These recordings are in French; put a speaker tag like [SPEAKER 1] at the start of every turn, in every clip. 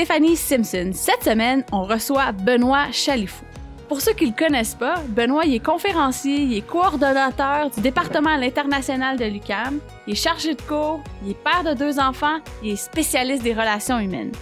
[SPEAKER 1] Stéphanie Simpson. Cette semaine, on reçoit Benoît Chalifou. Pour ceux qui ne le connaissent pas, Benoît est conférencier, il est coordonnateur du département à l'international de l'UCAM, il est chargé de cours, il est père de deux enfants, il est spécialiste des relations humaines.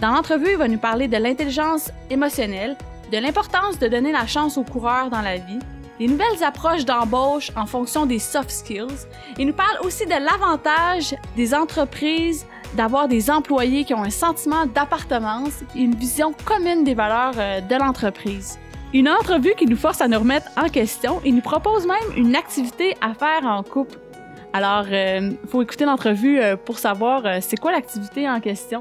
[SPEAKER 1] Dans l'entrevue, il va nous parler de l'intelligence émotionnelle, de l'importance de donner la chance aux coureurs dans la vie, des nouvelles approches d'embauche en fonction des soft skills. Il nous parle aussi de l'avantage des entreprises d'avoir des employés qui ont un sentiment d'appartenance et une vision commune des valeurs euh, de l'entreprise. Une entrevue qui nous force à nous remettre en question et nous propose même une activité à faire en couple. Alors, il euh, faut écouter l'entrevue euh, pour savoir c'est quoi l'activité en question.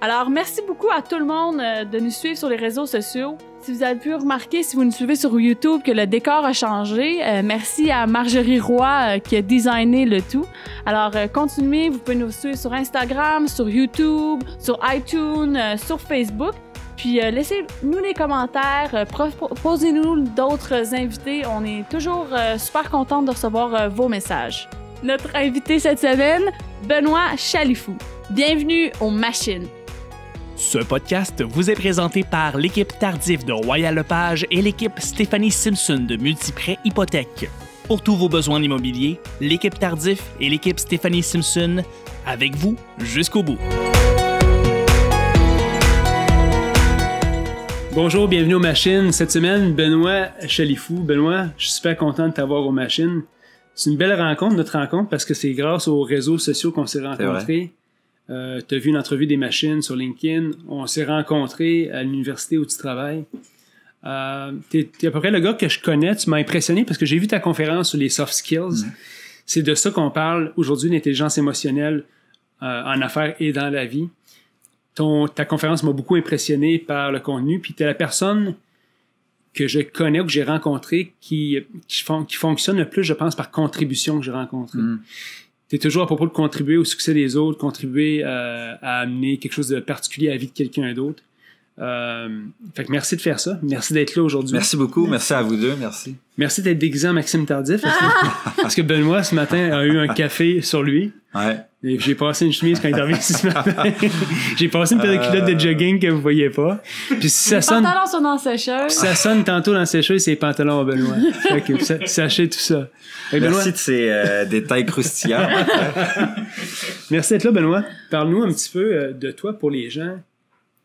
[SPEAKER 1] Alors, merci beaucoup à tout le monde de nous suivre sur les réseaux sociaux. Si vous avez pu remarquer, si vous nous suivez sur YouTube, que le décor a changé, euh, merci à Marjorie Roy euh, qui a designé le tout. Alors, euh, continuez, vous pouvez nous suivre sur Instagram, sur YouTube, sur iTunes, sur Facebook. Puis laissez-nous des commentaires, proposez-nous d'autres invités. On est toujours super content de recevoir vos messages. Notre invité cette semaine, Benoît Chalifou. Bienvenue aux machines.
[SPEAKER 2] Ce podcast vous est présenté par l'équipe Tardif de Royal Lepage et l'équipe Stéphanie Simpson de Multiprêt Hypothèque. Pour tous vos besoins immobiliers, l'équipe Tardif et l'équipe Stéphanie Simpson, avec vous jusqu'au bout.
[SPEAKER 3] Bonjour, bienvenue aux machines. Cette semaine, Benoît Chalifou. Benoît, je suis super content de t'avoir aux machines. C'est une belle rencontre, notre rencontre, parce que c'est grâce aux réseaux sociaux qu'on s'est rencontrés. Euh, tu as vu une entrevue des machines sur LinkedIn. On s'est rencontrés à l'université où tu travailles. Euh, tu es, à peu près le gars que je connais. Tu m'as impressionné parce que j'ai vu ta conférence sur les soft skills. C'est de ça qu'on parle aujourd'hui, l'intelligence émotionnelle euh, en affaires et dans la vie. Ton, ta conférence m'a beaucoup impressionné par le contenu. Puis tu es la personne que je connais ou que j'ai rencontré qui, qui, qui, fonctionne le plus, je pense, par contribution que j'ai rencontré. Mm tu toujours à propos de contribuer au succès des autres, contribuer euh, à amener quelque chose de particulier à la vie de quelqu'un d'autre. Euh, fait que merci de faire ça. Merci d'être là aujourd'hui.
[SPEAKER 4] Merci beaucoup. Merci à vous deux. Merci.
[SPEAKER 3] Merci d'être déguisé en Maxime Tardif. Parce que, Benoît, ce matin, a eu un café sur lui.
[SPEAKER 4] Ouais.
[SPEAKER 3] Et j'ai passé une chemise quand il est arrivé ici ce matin. j'ai passé une paire de culottes de jogging que vous voyez pas.
[SPEAKER 1] Puis si ça sonne. Les pantalons sont dans la sécheuse.
[SPEAKER 3] Ça sonne tantôt dans la sécheuse, c'est les pantalons à Benoît. fait que, sachez tout ça.
[SPEAKER 4] Merci de ces euh, détails croustillants.
[SPEAKER 3] Merci d'être là, Benoît. Parle-nous un petit peu euh, de toi pour les gens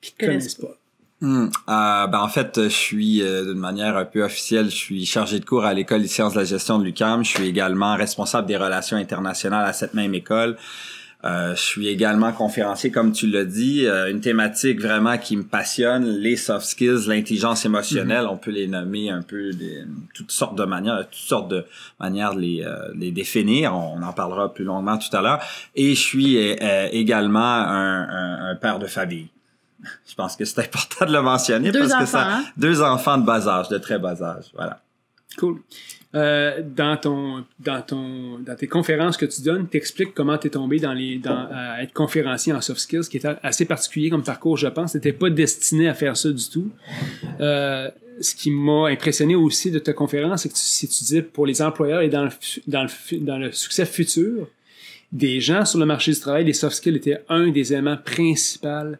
[SPEAKER 3] qui te connaissent pas.
[SPEAKER 4] Hmm. Euh, ben en fait, je suis euh, d'une manière un peu officielle, je suis chargé de cours à l'école des sciences de la gestion de l'UCAM. Je suis également responsable des relations internationales à cette même école. Euh, je suis également conférencier, comme tu l'as dit, euh, une thématique vraiment qui me passionne, les soft skills, l'intelligence émotionnelle. Mm-hmm. On peut les nommer un peu de toutes sortes de manières, toutes sortes de manières de les, les définir. On en parlera plus longuement tout à l'heure. Et je suis également un, un, un père de famille. Je pense que c'est important de le mentionner
[SPEAKER 1] deux
[SPEAKER 4] parce
[SPEAKER 1] enfants,
[SPEAKER 4] que ça,
[SPEAKER 1] hein?
[SPEAKER 4] deux enfants de bas âge, de très bas âge, voilà.
[SPEAKER 3] Cool. Euh, dans ton, dans ton, dans tes conférences que tu donnes, t'expliques comment t'es tombé dans les, dans, à être conférencier en soft skills, qui est assez particulier comme parcours, je pense. T'étais pas destiné à faire ça du tout. Euh, ce qui m'a impressionné aussi de ta conférence, c'est que tu, si tu dis pour les employeurs et dans le, dans le, dans le succès futur, des gens sur le marché du travail, les soft skills étaient un des éléments principaux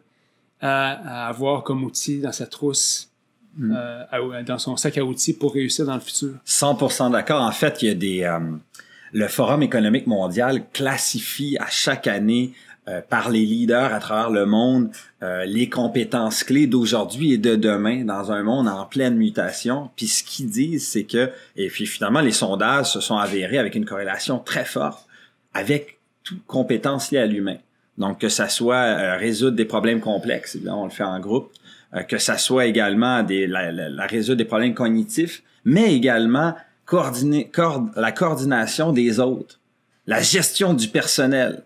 [SPEAKER 3] à, avoir comme outil dans sa trousse, hmm. euh, dans son sac à outils pour réussir dans le futur.
[SPEAKER 4] 100% d'accord. En fait, il y a des... Euh, le Forum économique mondial classifie à chaque année euh, par les leaders à travers le monde les compétences clés d'aujourd'hui et de demain dans un monde en pleine mutation. Puis ce qu'ils disent, c'est que, et puis finalement, les sondages se sont avérés avec une corrélation très forte avec toute compétence liée à l'humain. Donc, que ça soit euh, résoudre des problèmes complexes, on le fait en groupe, euh, que ça soit également la, résoudre des problèmes cognitifs, mais également la coordination des autres, la gestion du personnel,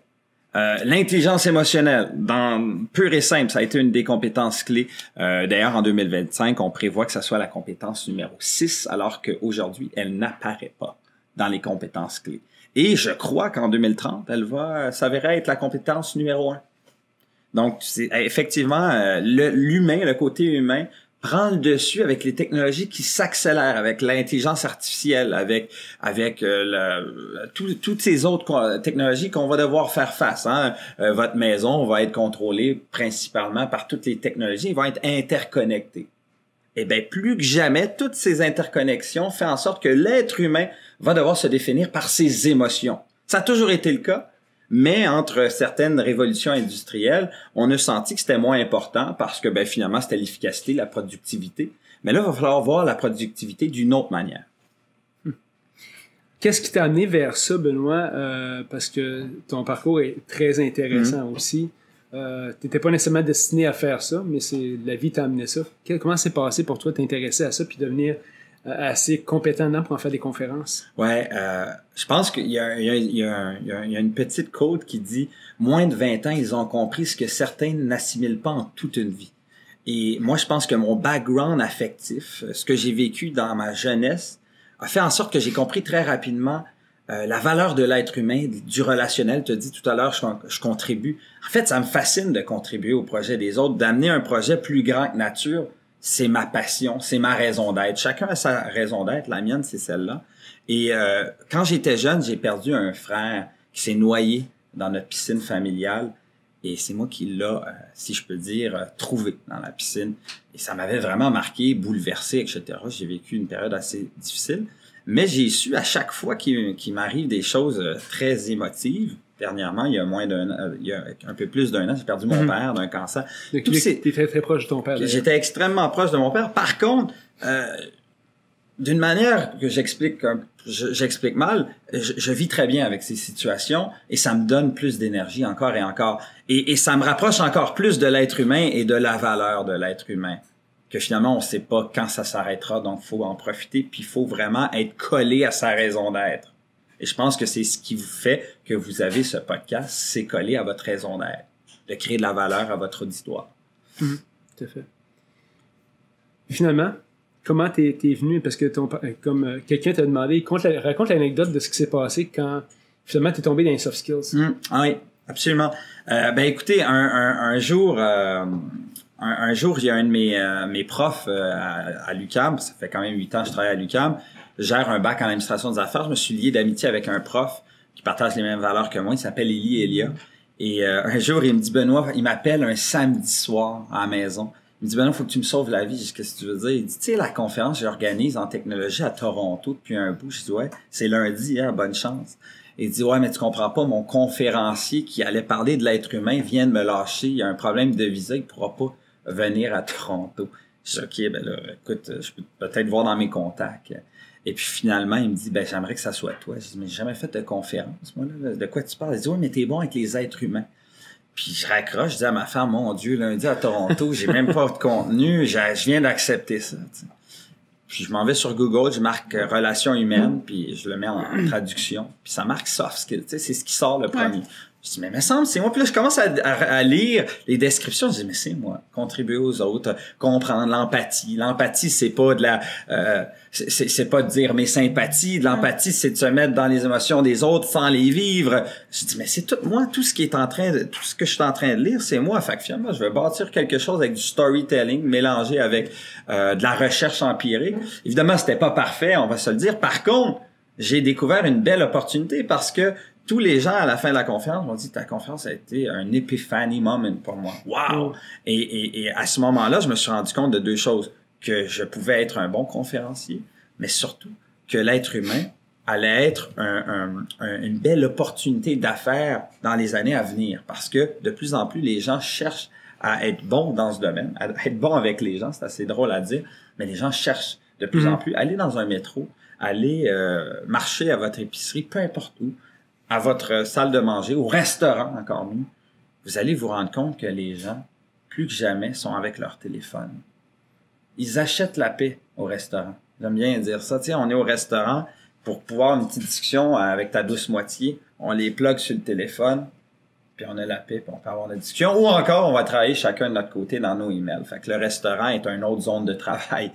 [SPEAKER 4] euh, l'intelligence émotionnelle, dans pur et simple, ça a été une des compétences clés. D'ailleurs, en 2025, on prévoit que ça soit la compétence numéro 6, alors qu'aujourd'hui, elle n'apparaît pas dans les compétences clés. Et je crois qu'en 2030, elle va s'avérer être la compétence numéro un. Donc, c'est effectivement euh, l'humain, le, côté humain prend le dessus avec les technologies qui s'accélèrent, avec l'intelligence artificielle, avec avec euh, toutes ces autres technologies qu'on va devoir faire face. Hein. Euh, votre maison va être contrôlée principalement par toutes les technologies, vont être interconnectés. Et eh bien, plus que jamais, toutes ces interconnexions font en sorte que l'être humain va devoir se définir par ses émotions. Ça a toujours été le cas, mais entre certaines révolutions industrielles, on a senti que c'était moins important parce que ben, finalement, c'était l'efficacité, la productivité. Mais là, il va falloir voir la productivité d'une autre manière. Hmm.
[SPEAKER 3] Qu'est-ce qui t'a amené vers ça, Benoît? Euh, parce que ton parcours est très intéressant hmm. aussi. Euh, tu n'étais pas nécessairement destiné à faire ça, mais c'est la vie t'a amené ça. comment c'est passé pour toi t'intéresser à ça puis devenir assez compétent pour en faire des conférences?
[SPEAKER 4] Ouais, euh, je pense qu'il y, a, une petite côte qui dit moins de 20 ans, ils ont compris ce que certains n'assimilent pas en toute une vie. Et moi, je pense que mon background affectif, ce que j'ai vécu dans ma jeunesse, a fait en sorte que j'ai compris très rapidement euh, la valeur de l'être humain, du relationnel. Tu as dit tout à l'heure, je, je, contribue. En fait, ça me fascine de contribuer au projet des autres, d'amener un projet plus grand que nature c'est ma passion, c'est ma raison d'être. Chacun a sa raison d'être. La mienne, c'est celle-là. Et euh, quand j'étais jeune, j'ai perdu un frère qui s'est noyé dans notre piscine familiale. Et c'est moi qui l'a, euh, si je peux dire, euh, trouvé dans la piscine. Et ça m'avait vraiment marqué, bouleversé, etc. J'ai vécu une période assez difficile. Mais j'ai su à chaque fois qu'il m'arrive des choses très émotives, dernièrement, il y a moins d'un euh, il y a un peu plus d'un an, j'ai perdu mon mhm. père d'un cancer.
[SPEAKER 3] Tu es très très proche de ton père.
[SPEAKER 4] J'étais extrêmement proche de mon père. Par contre, euh, d'une manière que j'explique j'explique mal, je, vis très bien avec ces situations et ça me donne plus d'énergie encore et encore. Et, et ça me rapproche encore plus de l'être humain et de la valeur de l'être humain. Que finalement, on sait pas quand ça s'arrêtera, donc faut en profiter, puis il faut vraiment être collé à sa raison d'être. Et je pense que c'est ce qui vous fait que vous avez ce podcast, c'est collé à votre raison d'être, de créer de la valeur à votre auditoire.
[SPEAKER 3] Mmh, tout à fait. Finalement, comment t'es es venu, parce que ton, comme euh, quelqu'un t'a demandé, raconte l'anecdote de ce qui s'est passé quand finalement t'es tombé dans les soft skills.
[SPEAKER 4] Mmh, ah oui, absolument. Euh, ben écoutez, un, un, jour, euh, un, jour, il y a un de mes, mes profs à, à l'UCAM, ça fait quand même huit ans que je travaille à l'UCAM, gère un bac en administration des affaires. Je me suis lié d'amitié avec un prof qui partage les mêmes valeurs que moi. Il s'appelle Elie Elia. Et euh, un jour, il me dit, Benoît, il m'appelle un samedi soir à la maison. Il me dit, Benoît, faut que tu me sauves la vie. Je qu'est-ce que tu veux dire? Il dit, tu sais, la conférence j'organise en technologie à Toronto depuis un bout. Je dis, ouais, c'est lundi, hein, bonne chance. Il dit, ouais, mais tu comprends pas, mon conférencier qui allait parler de l'être humain vient de me lâcher. Il y a un problème de visa, il pourra pas venir à Toronto. Je dis, OK, ben là, écoute, je peux peut-être voir dans mes contacts. Et puis finalement, il me dit, ben j'aimerais que ça soit toi. Je dis, mais j'ai jamais fait de conférence, moi, là. De quoi tu parles? Il dit, oui, mais t'es bon avec les êtres humains. Puis je raccroche, je dis à ma femme, mon Dieu, lundi à Toronto, j'ai même pas de contenu, je, viens d'accepter ça. Puis je m'en vais sur Google, je marque euh, relations humaines, puis je le mets en traduction. Puis ça marque soft skills, c'est ce qui sort le premier. Je dis, mais me semble, c'est moi. Puis là, je commence à, lire les descriptions. Je dis, mais c'est moi. Contribuer aux autres, comprendre l'empathie. L'empathie, c'est pas de la, euh, c'est pas de dire mes sympathies. L'empathie, c'est de se mettre dans les émotions des autres sans les vivre. Je dis, mais c'est tout, moi, tout ce qui est en train de, tout ce que je suis en train de lire, c'est moi. Fait je vais bâtir quelque chose avec du storytelling mélangé avec, euh, de la recherche empirique. Évidemment, c'était pas parfait, on va se le dire. Par contre, j'ai découvert une belle opportunité parce que tous les gens à la fin de la conférence m'ont dit ta conférence a été un epiphany moment pour moi. Wow! Et, et, et à ce moment-là, je me suis rendu compte de deux choses que je pouvais être un bon conférencier, mais surtout que l'être humain allait être un, un, une belle opportunité d'affaires dans les années à venir, parce que de plus en plus les gens cherchent à être bons dans ce domaine, à être bons avec les gens, c'est assez drôle à dire, mais les gens cherchent de plus en mm-hmm. plus aller dans un métro, aller euh, marcher à votre épicerie, peu importe où, à votre salle de manger, au restaurant encore mieux, vous allez vous rendre compte que les gens, plus que jamais, sont avec leur téléphone. Ils achètent la paix au restaurant. J'aime bien dire ça. On est au restaurant pour pouvoir une petite discussion avec ta douce moitié. On les plug sur le téléphone, puis on a la paix, puis on peut avoir une discussion. Ou encore, on va travailler chacun de notre côté dans nos emails. Fait que le restaurant est une autre zone de travail.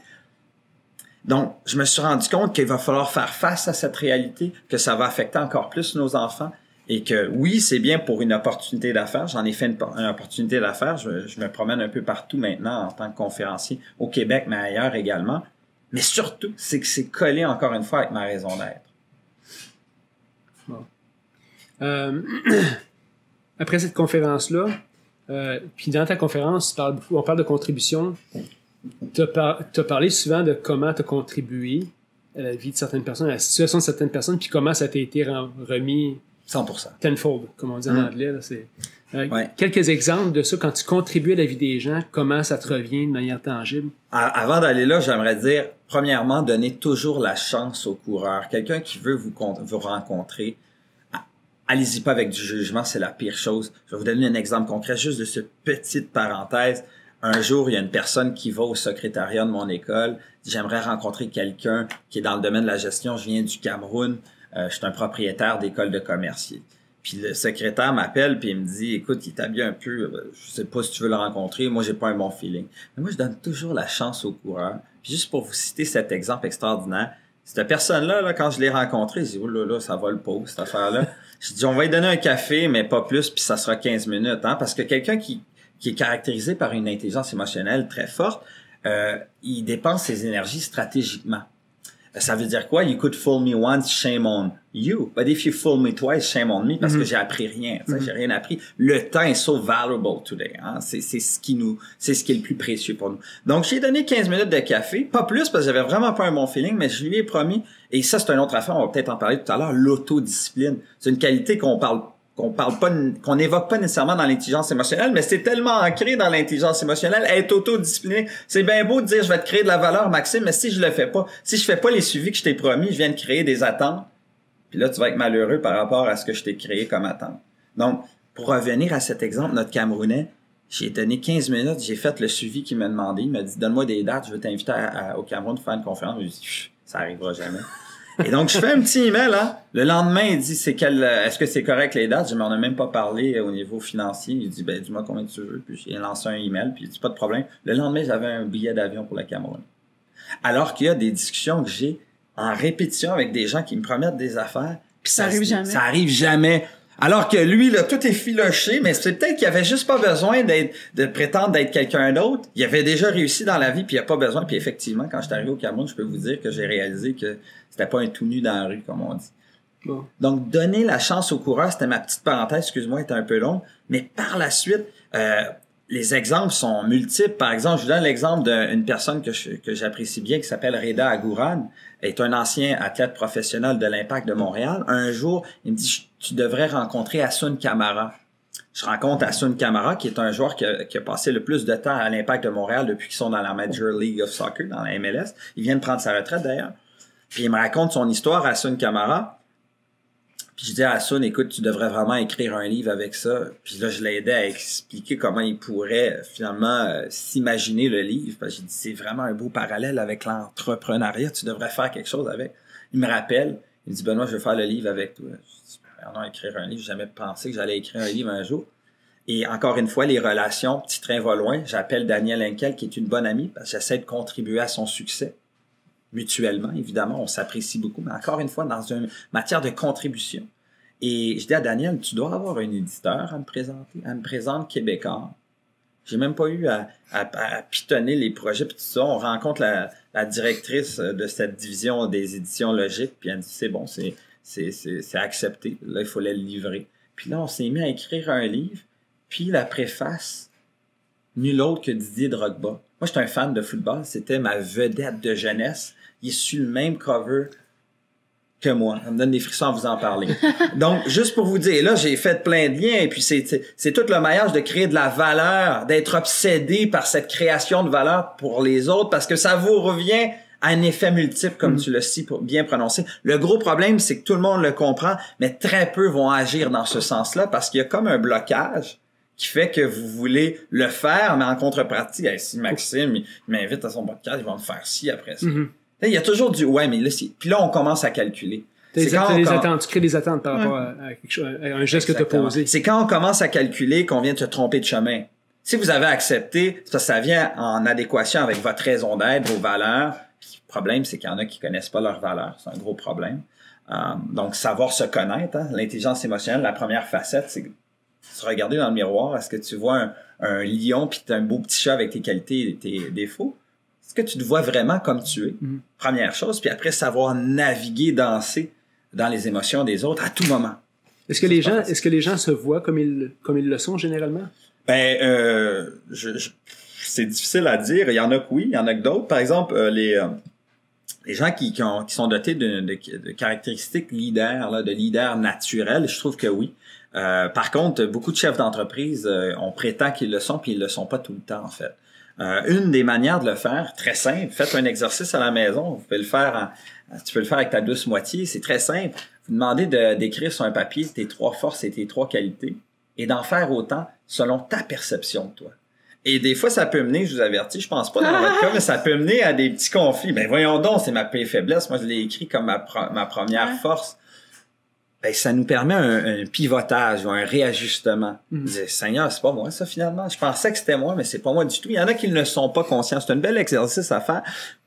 [SPEAKER 4] Donc, je me suis rendu compte qu'il va falloir faire face à cette réalité, que ça va affecter encore plus nos enfants et que oui, c'est bien pour une opportunité d'affaires. J'en ai fait une, opportunité d'affaires. Je, me promène un peu partout maintenant en tant que conférencier au Québec, mais ailleurs également. Mais surtout, c'est que c'est collé encore une fois avec ma raison d'être.
[SPEAKER 3] Bon. Euh, après cette conférence-là, euh, puis dans ta conférence, on parle de contribution. Tu as, parlé souvent de comment tu as contribué à la vie de certaines personnes, à la situation de certaines personnes, puis comment ça t'a été remis
[SPEAKER 4] 100%.
[SPEAKER 3] Tenfold, comme on dit en mm. anglais. c'est, euh, Quelques exemples de ça, quand tu contribues à la vie des gens, comment ça te revient de manière tangible?
[SPEAKER 4] Avant d'aller là, j'aimerais dire, premièrement, donner toujours la chance au coureur. Quelqu'un qui veut vous, vous rencontrer, allez-y pas avec du jugement, c'est la pire chose. Je vais vous donner un exemple concret, juste de cette petite parenthèse. Un jour, il y a une personne qui va au secrétariat de mon école, j'aimerais rencontrer quelqu'un qui est dans le domaine de la gestion, je viens du Cameroun, euh, je suis un propriétaire d'école de commercier. Puis le secrétaire m'appelle puis il me dit écoute, il t'a bien un peu, euh, je sais pas si tu veux le rencontrer, moi j'ai pas un bon feeling. Mais moi je donne toujours la chance au coureur. Puis juste pour vous citer cet exemple extraordinaire, cette personne-là, là, quand je l'ai rencontré, j'ai dit, oh là là, ça va le pauvre, cette affaire-là. j'ai dit, on va lui donner un café, mais pas plus, puis ça sera 15 minutes, hein, parce que quelqu'un qui, qui est caractérisé par une intelligence émotionnelle très forte, euh, il dépense ses énergies stratégiquement. Ça veut dire quoi? You could fool me once, shame on you. But if you fool me twice, shame on me, parce que mm-hmm. j'ai appris rien. Mm-hmm. J'ai rien appris. Le temps est so valuable today. Hein? C'est, c'est ce qui nous, c'est ce qui est le plus précieux pour nous. Donc, j'ai donné 15 minutes de café. Pas plus, parce que j'avais vraiment pas un bon feeling, mais je lui ai promis. Et ça, c'est une autre affaire. On va peut-être en parler tout à l'heure. L'autodiscipline. C'est une qualité qu'on parle qu'on parle pas, qu'on évoque pas nécessairement dans l'intelligence émotionnelle, mais c'est tellement ancré dans l'intelligence émotionnelle, être autodiscipliné. C'est bien beau de dire je vais te créer de la valeur, Maxime, mais si je le fais pas, si je fais pas les suivis que je t'ai promis, je viens de créer des attentes. Puis là, tu vas être malheureux par rapport à ce que je t'ai créé comme attente. Donc, pour revenir à cet exemple, notre Camerounais, j'ai donné 15 minutes, j'ai fait le suivi qu'il m'a demandé. Il m'a dit, donne-moi des dates, je veux t'inviter au Cameroun pour faire une conférence. Je dit, ça arrivera jamais. Et donc, je fais un petit email, hein. Le lendemain, il dit, c'est quel, est-ce que c'est correct les dates? Je m'en ai même pas parlé au niveau financier. Il dit, ben, dis-moi combien tu veux. Puis, j'ai lancé un email. Puis, il dit, pas de problème. Le lendemain, j'avais un billet d'avion pour la Cameroun. Alors qu'il y a des discussions que j'ai en répétition avec des gens qui me promettent des affaires.
[SPEAKER 1] Puis ça, arrive jamais.
[SPEAKER 4] Ça arrive jamais. Alors que lui, là, tout est filoché, mais c'est peut-être qu'il avait juste pas besoin d'être, de prétendre d'être quelqu'un d'autre. Il avait déjà réussi dans la vie, puis il a pas besoin. Puis effectivement, quand je suis arrivé au Cameroun, je peux vous dire que j'ai réalisé que c'était pas un tout nu dans la rue, comme on dit. Donc, donner la chance au coureur, c'était ma petite parenthèse, excuse-moi, était un peu long, mais par la suite, euh, les exemples sont multiples. Par exemple, je vous donne l'exemple d'une personne que, que j'apprécie bien, qui s'appelle Reda Agouran, est un ancien athlète professionnel de l'Impact de Montréal. Un jour, il me dit, tu devrais rencontrer Asun Kamara. Je rencontre Asun Kamara, qui est un joueur qui a, qui a passé le plus de temps à l'Impact de Montréal depuis qu'ils sont dans la Major League of Soccer, dans la MLS. Il vient de prendre sa retraite d'ailleurs. Puis il me raconte son histoire, Asun Kamara. Puis je dis à Asun, écoute, tu devrais vraiment écrire un livre avec ça. Puis là, je l'aidais à expliquer comment il pourrait finalement euh, s'imaginer le livre. Parce que j'ai dit, c'est vraiment un beau parallèle avec l'entrepreneuriat. Tu devrais faire quelque chose avec. Il me rappelle, il me dit, Benoît, je veux faire le livre avec toi. Je dis, non, écrire un livre, j'ai jamais pensé que j'allais écrire un livre un jour. Et encore une fois, les relations, petit train va loin. J'appelle Daniel Henkel, qui est une bonne amie, parce que j'essaie de contribuer à son succès mutuellement, évidemment, on s'apprécie beaucoup, mais encore une fois, dans une matière de contribution. Et je dis à Daniel, tu dois avoir un éditeur à me présenter. Elle me présente Québécois. J'ai même pas eu à, pitonner les projets puis tout ça. On rencontre la, directrice de cette division des éditions logiques, puis elle dit c'est bon, c'est c'est accepté. Là, il fallait le livrer. Puis là, on s'est mis à écrire un livre, puis la préface, nul autre que Didier Drogba. Moi, j'étais un fan de football. C'était ma vedette de jeunesse il est sur le même cover que moi. Ça me donne des frissons à vous en parler. Donc, juste pour vous dire, là, j'ai fait plein de liens, et puis c'est, c'est tout le maillage de créer de la valeur, d'être obsédé par cette création de valeur pour les autres, parce que ça vous revient à un effet multiple, comme mm. tu le si bien prononcé. Le gros problème, c'est que tout le monde le comprend, mais très peu vont agir dans ce sens-là, parce qu'il y a comme un blocage qui fait que vous voulez le faire, mais en contrepartie, si Maxime m'invite à son podcast, il va me faire ci après ça. Il y a toujours du ouais, mais là, puis là, on commence à calculer.
[SPEAKER 3] C'est quand des attentes, tu crées des attentes par rapport à, un geste que tu as posé.
[SPEAKER 4] C'est quand on commence à calculer qu'on vient de se tromper de chemin. Si vous avez accepté, ça, ça vient en adéquation avec votre raison d'être, vos valeurs. Puis, le problème, c'est qu'il y en a qui connaissent pas leurs valeurs. C'est un gros problème. Euh, donc, savoir se connaître, hein, l'intelligence émotionnelle, la première facette, c'est se regarder dans le miroir. Est-ce que tu vois un, un lion puis tu un beau petit chat avec tes qualités et tes défauts? Est-ce que tu te vois vraiment comme tu es?
[SPEAKER 3] Mhm.
[SPEAKER 4] Première chose. Puis après, savoir naviguer, danser dans les émotions des autres à tout moment.
[SPEAKER 3] Est-ce que les gens, est-ce que les gens se voient comme ils, comme ils le sont généralement?
[SPEAKER 4] Ben, euh, je, je- c'est difficile à dire. Il y en a que oui, il y en a que d'autres. Par exemple, euh, les, euh, les gens qui, qui, ont- qui sont dotés de, de, de caractéristiques leaders, là, de leaders naturels, je trouve que oui. Euh, par contre, beaucoup de chefs d'entreprise, euh, on prétend qu'ils le sont, puis ils le sont pas tout le temps, en fait. Euh, une des manières de le faire, très simple, faites un exercice à la maison. Vous pouvez le faire en- tu peux le faire avec ta douce moitié, c'est très simple. Vous demandez de- d'écrire sur un papier tes trois forces et tes trois qualités et d'en faire autant selon ta perception de toi. Et des fois, ça peut mener, je vous avertis, je pense pas dans votre cas, mais ça peut mener à des petits conflits. Ben voyons donc, c'est ma paix faiblesse. Moi, je l'ai écrit comme ma, première force. Ben, ça nous permet un, un pivotage ou un réajustement. Je disais, Seigneur, c'est pas moi ça finalement. Je pensais que c'était moi, mais c'est pas moi du tout. Il y en a qui ne sont pas conscients. C'est un bel exercice à faire.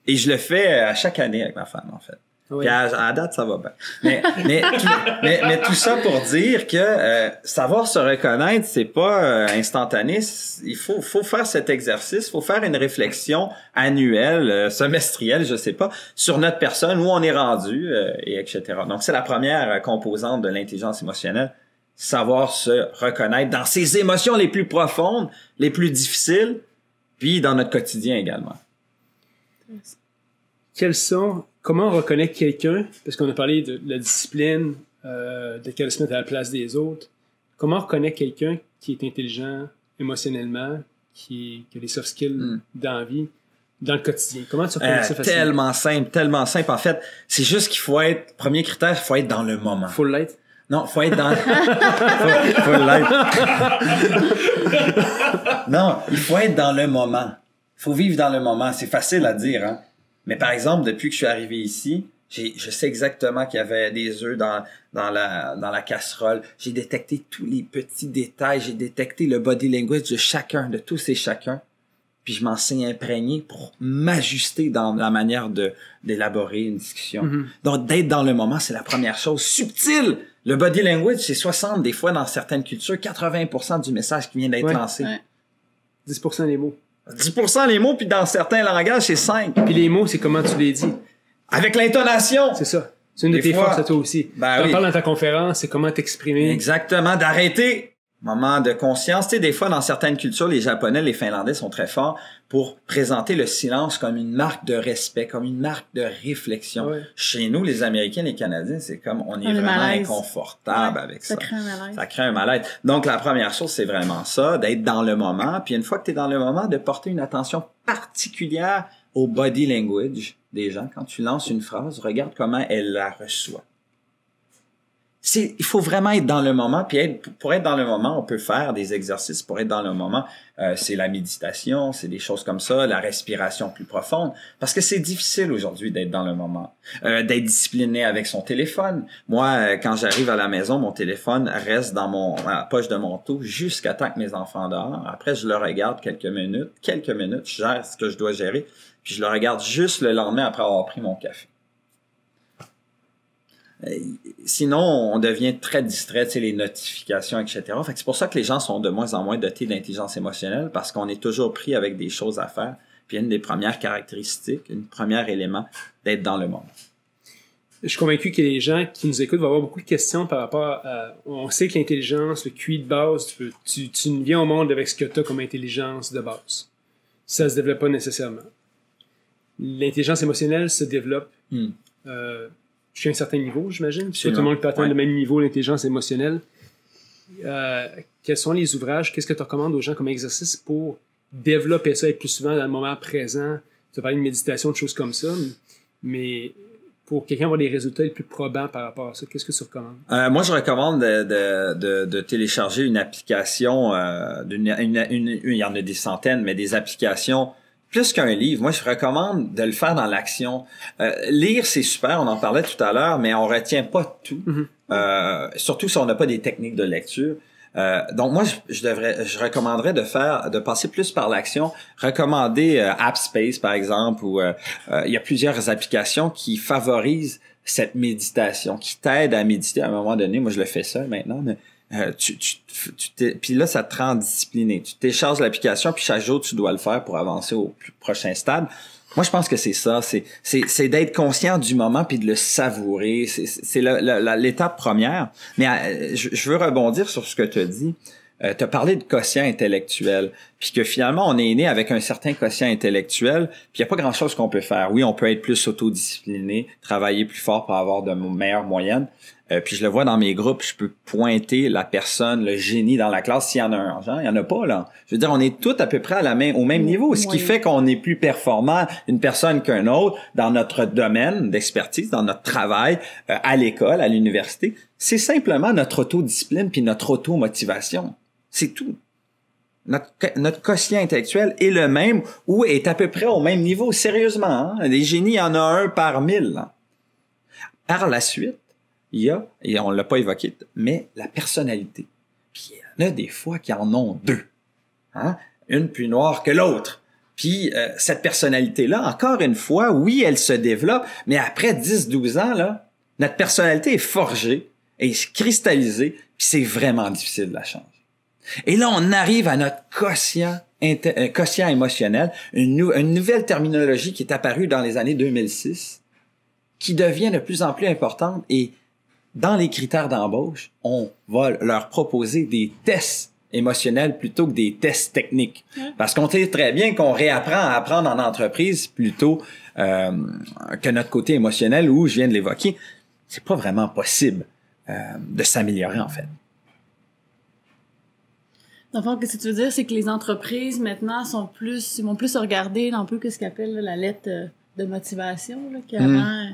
[SPEAKER 4] Et je le fais à chaque année avec ma femme, en fait.
[SPEAKER 3] Oui.
[SPEAKER 4] Puis à, à date, ça va bien. Mais, mais, tout, mais, mais tout ça pour dire que euh, savoir se reconnaître, c'est pas euh, instantané. Il faut, faut faire cet exercice, faut faire une réflexion annuelle, euh, semestrielle, je sais pas, sur notre personne, où on est rendu, euh, et etc. Donc, c'est la première euh, composante de l'intelligence émotionnelle. Savoir se reconnaître dans ses émotions les plus profondes, les plus difficiles, puis dans notre quotidien également.
[SPEAKER 3] Quels sont, comment on reconnaît quelqu'un, parce qu'on a parlé de, la discipline, euh, de qu'elle se mettre à la place des autres. Comment on reconnaît quelqu'un qui est intelligent émotionnellement, qui, qui a des soft skills
[SPEAKER 4] Mm.
[SPEAKER 3] dans la vie, dans le quotidien? Comment tu reconnais
[SPEAKER 4] Euh,
[SPEAKER 3] ça facilement?
[SPEAKER 4] tellement simple, tellement simple. En fait, c'est juste qu'il faut être, premier critère, il faut être dans le moment.
[SPEAKER 3] Faut l'être.
[SPEAKER 4] Non, faut être dans. faut, faut l'être. non, il faut être dans le moment. Il faut vivre dans le moment. C'est facile à dire, hein. Mais par exemple, depuis que je suis arrivé ici, j'ai, je sais exactement qu'il y avait des œufs dans, dans la, dans la casserole. J'ai détecté tous les petits détails. J'ai détecté le body language de chacun, de tous et chacun. Puis je m'en suis imprégné pour m'ajuster dans la manière de, d'élaborer une discussion.
[SPEAKER 3] Mhm.
[SPEAKER 4] Donc, d'être dans le moment, c'est la première chose. Subtil! Le body language, c'est 60, des fois, dans certaines cultures, 80% du message qui vient d'être
[SPEAKER 3] Ouais.
[SPEAKER 4] lancé.
[SPEAKER 1] Ouais.
[SPEAKER 3] 10% des mots.
[SPEAKER 4] 10% les mots, puis dans certains langages, c'est 5.
[SPEAKER 3] Puis les mots, c'est comment tu les dis.
[SPEAKER 4] Avec l'intonation!
[SPEAKER 3] C'est ça. C'est une de
[SPEAKER 4] Des
[SPEAKER 3] tes
[SPEAKER 4] fois-
[SPEAKER 3] forces à toi aussi.
[SPEAKER 4] Ben
[SPEAKER 3] T'en
[SPEAKER 4] oui.
[SPEAKER 3] parles dans ta conférence, c'est comment t'exprimer.
[SPEAKER 4] Exactement, d'arrêter. Moment de conscience. Tu sais, des fois, dans certaines cultures, les Japonais, les Finlandais sont très forts pour présenter le silence comme une marque de respect, comme une marque de réflexion.
[SPEAKER 3] Ouais.
[SPEAKER 4] Chez nous, les Américains, les Canadiens, c'est comme on est
[SPEAKER 1] On
[SPEAKER 4] vraiment
[SPEAKER 1] malaise.
[SPEAKER 4] inconfortable
[SPEAKER 1] Ouais,
[SPEAKER 4] avec ça.
[SPEAKER 1] Ça crée un malaise.
[SPEAKER 4] Ça crée un malaise. Donc, la première chose, c'est vraiment ça, d'être dans le moment. Puis une fois que tu es dans le moment, de porter une attention particulière au body language des gens. Quand tu lances une phrase, regarde comment elle la reçoit. Il faut vraiment être dans le moment. Puis pour être dans le moment, on peut faire des exercices pour être dans le moment. Euh, c'est la méditation, c'est des choses comme ça, la respiration plus profonde. Parce que c'est difficile aujourd'hui d'être dans le moment, euh, d'être discipliné avec son téléphone. Moi, euh, quand j'arrive à la maison, mon téléphone reste dans mon dans la poche de manteau jusqu'à temps que mes enfants dorment. Après, je le regarde quelques minutes, quelques minutes, je gère ce que je dois gérer, puis je le regarde juste le lendemain après avoir pris mon café. Euh, Sinon, on devient très distrait, tu sais, les notifications, etc. Fait c'est pour ça que les gens sont de moins en moins dotés d'intelligence émotionnelle parce qu'on est toujours pris avec des choses à faire. Puis une des premières caractéristiques, une premier élément, d'être dans le monde.
[SPEAKER 3] Je suis convaincu que les gens qui nous écoutent vont avoir beaucoup de questions par rapport à... On sait que l'intelligence, le QI de base, tu, tu, tu viens au monde avec ce que tu as comme intelligence de base. Ça se développe pas nécessairement. L'intelligence émotionnelle se développe
[SPEAKER 4] Hmm.
[SPEAKER 3] euh, jusqu'à un certain niveau, j'imagine. Pas tout le monde peut atteindre
[SPEAKER 4] Ouais.
[SPEAKER 3] le même niveau d'intelligence émotionnelle. Euh, quels sont les ouvrages? Qu'est-ce que tu recommandes aux gens comme exercice pour développer ça, être plus souvent dans le moment présent? Tu parlé de méditation, de choses comme ça, mais pour quelqu'un avoir des résultats les plus probants par rapport à ça, qu'est-ce que tu recommandes?
[SPEAKER 4] Euh, moi, je recommande de, de, de, de télécharger une application. Euh, d'une- une- une- une- il y en a des centaines, mais des applications plus qu'un livre. Moi, je recommande de le faire dans l'action. Euh, lire, c'est super. On en parlait tout à l'heure, mais on retient pas tout.
[SPEAKER 3] Mhm.
[SPEAKER 4] Euh, surtout si on n'a pas des techniques de lecture. Euh, donc moi, je, je devrais, je recommanderais de faire, de passer plus par l'action. Recommander AppSpace par exemple, ou il y a plusieurs applications qui favorisent cette méditation, qui t'aide à méditer à un moment donné. Moi, je le fais ça maintenant, mais euh, tu, tu, tu puis là, ça te rend discipliné. Tu télécharges l'application, puis chaque jour, tu dois le faire pour avancer au prochain stade. Moi, je pense que c'est ça. C'est, c'est, d'être conscient du moment puis de le savourer. C'est, c'est l'étape première. Mais euh, je, je, veux rebondir sur ce que tu as dit euh, tu as parlé de quotient intellectuel, puis que finalement, on est né avec un certain quotient intellectuel, puis il n'y a pas grand-chose qu'on peut faire. Oui, on peut être plus autodiscipliné, travailler plus fort pour avoir de meilleures moyennes. Euh, puis je le vois dans mes groupes, je peux pointer la personne, le génie dans la classe s'il y en a un. Genre, il y en a pas là. Je veux dire, on est tous à peu près à la main, au même niveau, ce qui fait qu'on est plus performant une personne qu'un autre dans notre domaine d'expertise, dans notre travail, euh, à l'école, à l'université. C'est simplement notre autodiscipline puis notre automotivation. C'est tout. Notre, notre quotient intellectuel est le même ou est à peu près au même niveau. Sérieusement, hein? les génies, il y en a un par mille. Par la suite, il y a, et on l'a pas évoqué, mais la personnalité. Puis il y en a des fois qui en ont deux. Hein? Une plus noire que l'autre. Puis euh, cette personnalité-là, encore une fois, oui, elle se développe, mais après 10-12 ans, là, notre personnalité est forgée, est cristallisée, puis c'est vraiment difficile de la changer. Et là, on arrive à notre quotient, euh, quotient émotionnel, une, une, nouvelle terminologie qui est apparue dans les années 2006, qui devient de plus en plus importante et dans les critères d'embauche, on va leur proposer des tests émotionnels plutôt que des tests techniques. Parce qu'on sait très bien qu'on réapprend à apprendre en entreprise plutôt euh, que notre côté émotionnel où je viens de l'évoquer. C'est pas vraiment possible euh, de s'améliorer en fait.
[SPEAKER 1] Dans le fond, ce que tu veux dire, c'est que les entreprises maintenant sont plus, vont plus regarder un peu que ce qu'appelle la lettre euh, de motivation, là, qui avant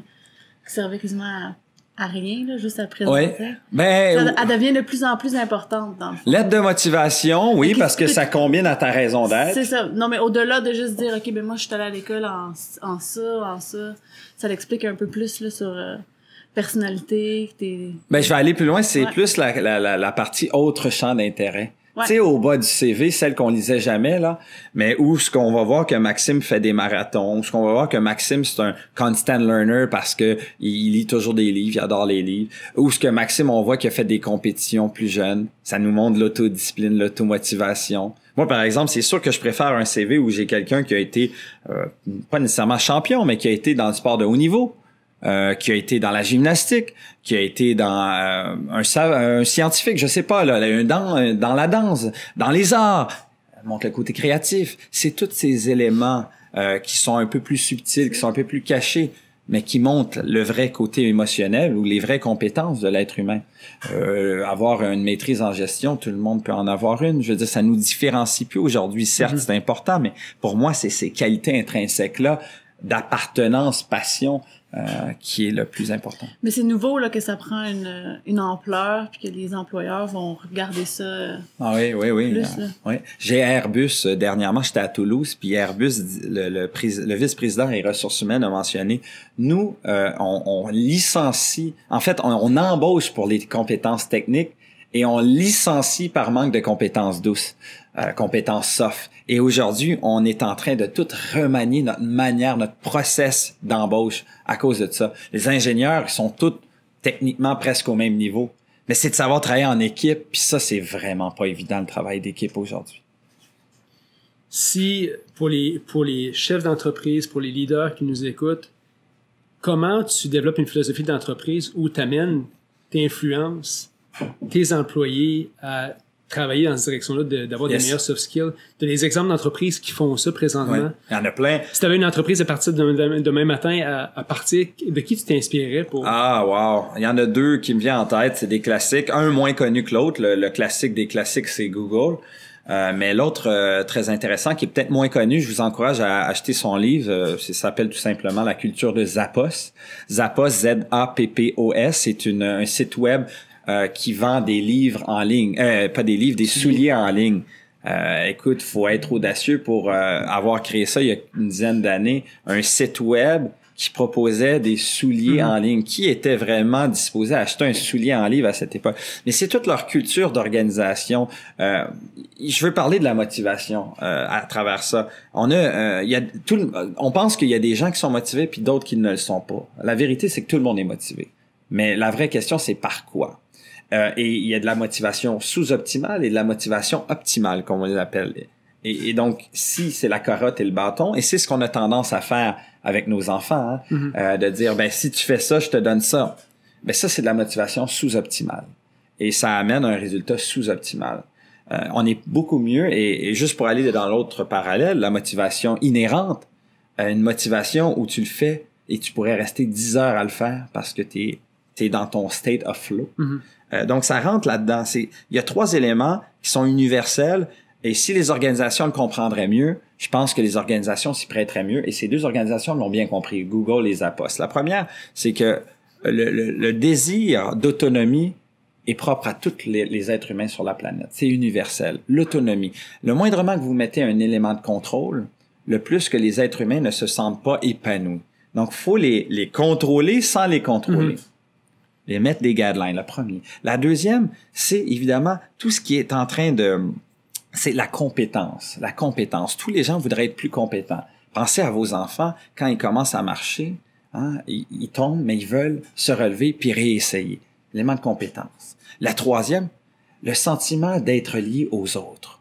[SPEAKER 1] servait quasiment à, rien, là, juste à présenter. Ouais. Ben, elle devient de plus en plus importante dans.
[SPEAKER 4] Lettre de motivation, oui, parce que ça combine à ta raison d'être.
[SPEAKER 1] C'est ça. Non, mais au-delà de juste dire, OK, ben moi, je suis allé à l'école en, en ça, en ça, ça l'explique un peu plus là, sur... Euh, personnalité,
[SPEAKER 4] Ben, je vais aller plus loin, c'est plus la, la, la, partie autre champ d'intérêt. Au bas du CV, celle qu'on lisait jamais, là, mais où ce qu'on va voir que Maxime fait des marathons, ce qu'on va voir que Maxime, c'est un constant learner parce que il lit toujours des livres, il adore les livres, ou ce que Maxime, on voit qu'il a fait des compétitions plus jeunes, ça nous montre l'autodiscipline, l'automotivation. Moi, par exemple, c'est sûr que je préfère un CV où j'ai quelqu'un qui a été, euh, pas nécessairement champion, mais qui a été dans le sport de haut niveau. Euh, qui a été dans la gymnastique, qui a été dans euh, un, un, scientifique, je sais pas, là, dans, dans la danse, dans les arts, montre le côté créatif. C'est tous ces éléments euh, qui sont un peu plus subtils, qui sont un peu plus cachés, mais qui montrent le vrai côté émotionnel ou les vraies compétences de l'être humain. avoir une maîtrise en gestion, tout le monde peut en avoir une. Je veux dire, ça nous différencie plus aujourd'hui. Certes, mm-hmm. c'est important, mais pour moi, c'est ces qualités intrinsèques-là d'appartenance, passion, euh, qui est le plus important.
[SPEAKER 1] Mais c'est nouveau là que ça prend une, une ampleur puis que les employeurs vont regarder ça. Euh,
[SPEAKER 4] ah oui, oui, oui. Plus, euh, oui. J'ai Airbus dernièrement, j'étais à Toulouse, puis Airbus, le, le, le vice-président des ressources humaines a mentionné, nous, on, on, licencie, en fait, on, on embauche pour les compétences techniques et on licencie par manque de compétences douces, euh, compétences soft. Et aujourd'hui, on est en train de tout remanier notre manière, notre process d'embauche à cause de ça. Les ingénieurs sont tous techniquement presque au même niveau. Mais c'est de savoir travailler en équipe, puis ça, c'est vraiment pas évident le travail d'équipe aujourd'hui.
[SPEAKER 3] Si, pour les, pour les chefs d'entreprise, pour les leaders qui nous écoutent, comment tu développes une philosophie d'entreprise où tu amènes tes influences, tes employés à travailler dans cette direction-là, d'avoir des meilleurs soft skills. Tu as des exemples d'entreprises qui font ça présentement.
[SPEAKER 4] Il y en a plein.
[SPEAKER 3] Si tu avais une entreprise à partir de demain matin, à, partir de qui tu t'inspirais pour...
[SPEAKER 4] Ah, wow. Il y en a deux qui me viennent en tête. C'est des classiques. Un moins connu que l'autre. Le, classique des classiques, c'est Google. Euh, mais l'autre euh, très intéressant, qui est peut-être moins connu, je vous encourage à acheter son livre. Euh, ça s'appelle tout simplement La culture de Zappos. Zappos, Z-A-P-P-O-S, c'est un site web euh, qui vend des livres en ligne, euh, pas des livres, des souliers en ligne. Euh, écoute, faut être audacieux pour euh, avoir créé ça il y a une dizaine d'années, un site web qui proposait des souliers
[SPEAKER 3] Mhm.
[SPEAKER 4] en ligne. Qui était vraiment disposé à acheter un soulier en livre à cette époque? Mais c'est toute leur culture d'organisation. Euh, je veux parler de la motivation euh, à travers ça. On a, euh, y a tout, le- on pense qu'il y a des gens qui sont motivés puis d'autres qui ne le sont pas. La vérité, c'est que tout le monde est motivé. Mais la vraie question, c'est par quoi? Euh, et il y a de la motivation sous-optimale et de la motivation optimale, comme on les appelle. Et, et donc, si c'est la carotte et le bâton, et c'est ce qu'on a tendance à faire avec nos enfants, hein,
[SPEAKER 3] Mhm.
[SPEAKER 4] euh, de dire, ben si tu fais ça, je te donne ça. Ben ça, c'est de la motivation sous-optimale. Et ça amène un résultat sous-optimal. Euh, on est beaucoup mieux, et, et juste pour aller dans l'autre parallèle, la motivation inhérente, une motivation où tu le fais et tu pourrais rester 10 heures à le faire parce que tu es, dans ton state of flow.
[SPEAKER 3] Mhm.
[SPEAKER 4] Euh, donc, ça rentre là-dedans. Il y a trois éléments qui sont universels. Et si les organisations le comprendraient mieux, je pense que les organisations s'y prêteraient mieux. Et ces deux organisations l'ont bien compris, Google et Zappos. La première, c'est que le, le- le désir d'autonomie est propre à tous les, les êtres humains sur la planète. C'est universel. L'autonomie. Le moindrement que vous mettez un élément de contrôle, le plus que les êtres humains ne se sentent pas épanouis. Donc, faut les, les contrôler sans les contrôler.
[SPEAKER 3] Mhm.
[SPEAKER 4] Les mettre des guidelines, le premier. La deuxième, c'est évidemment tout ce qui est en train de... C'est la compétence. La compétence. Tous les gens voudraient être plus compétents. Pensez à vos enfants, quand ils commencent à marcher, hein, ils, ils tombent, mais ils veulent se relever puis réessayer. L'élément de compétence. La troisième, le sentiment d'être lié aux autres.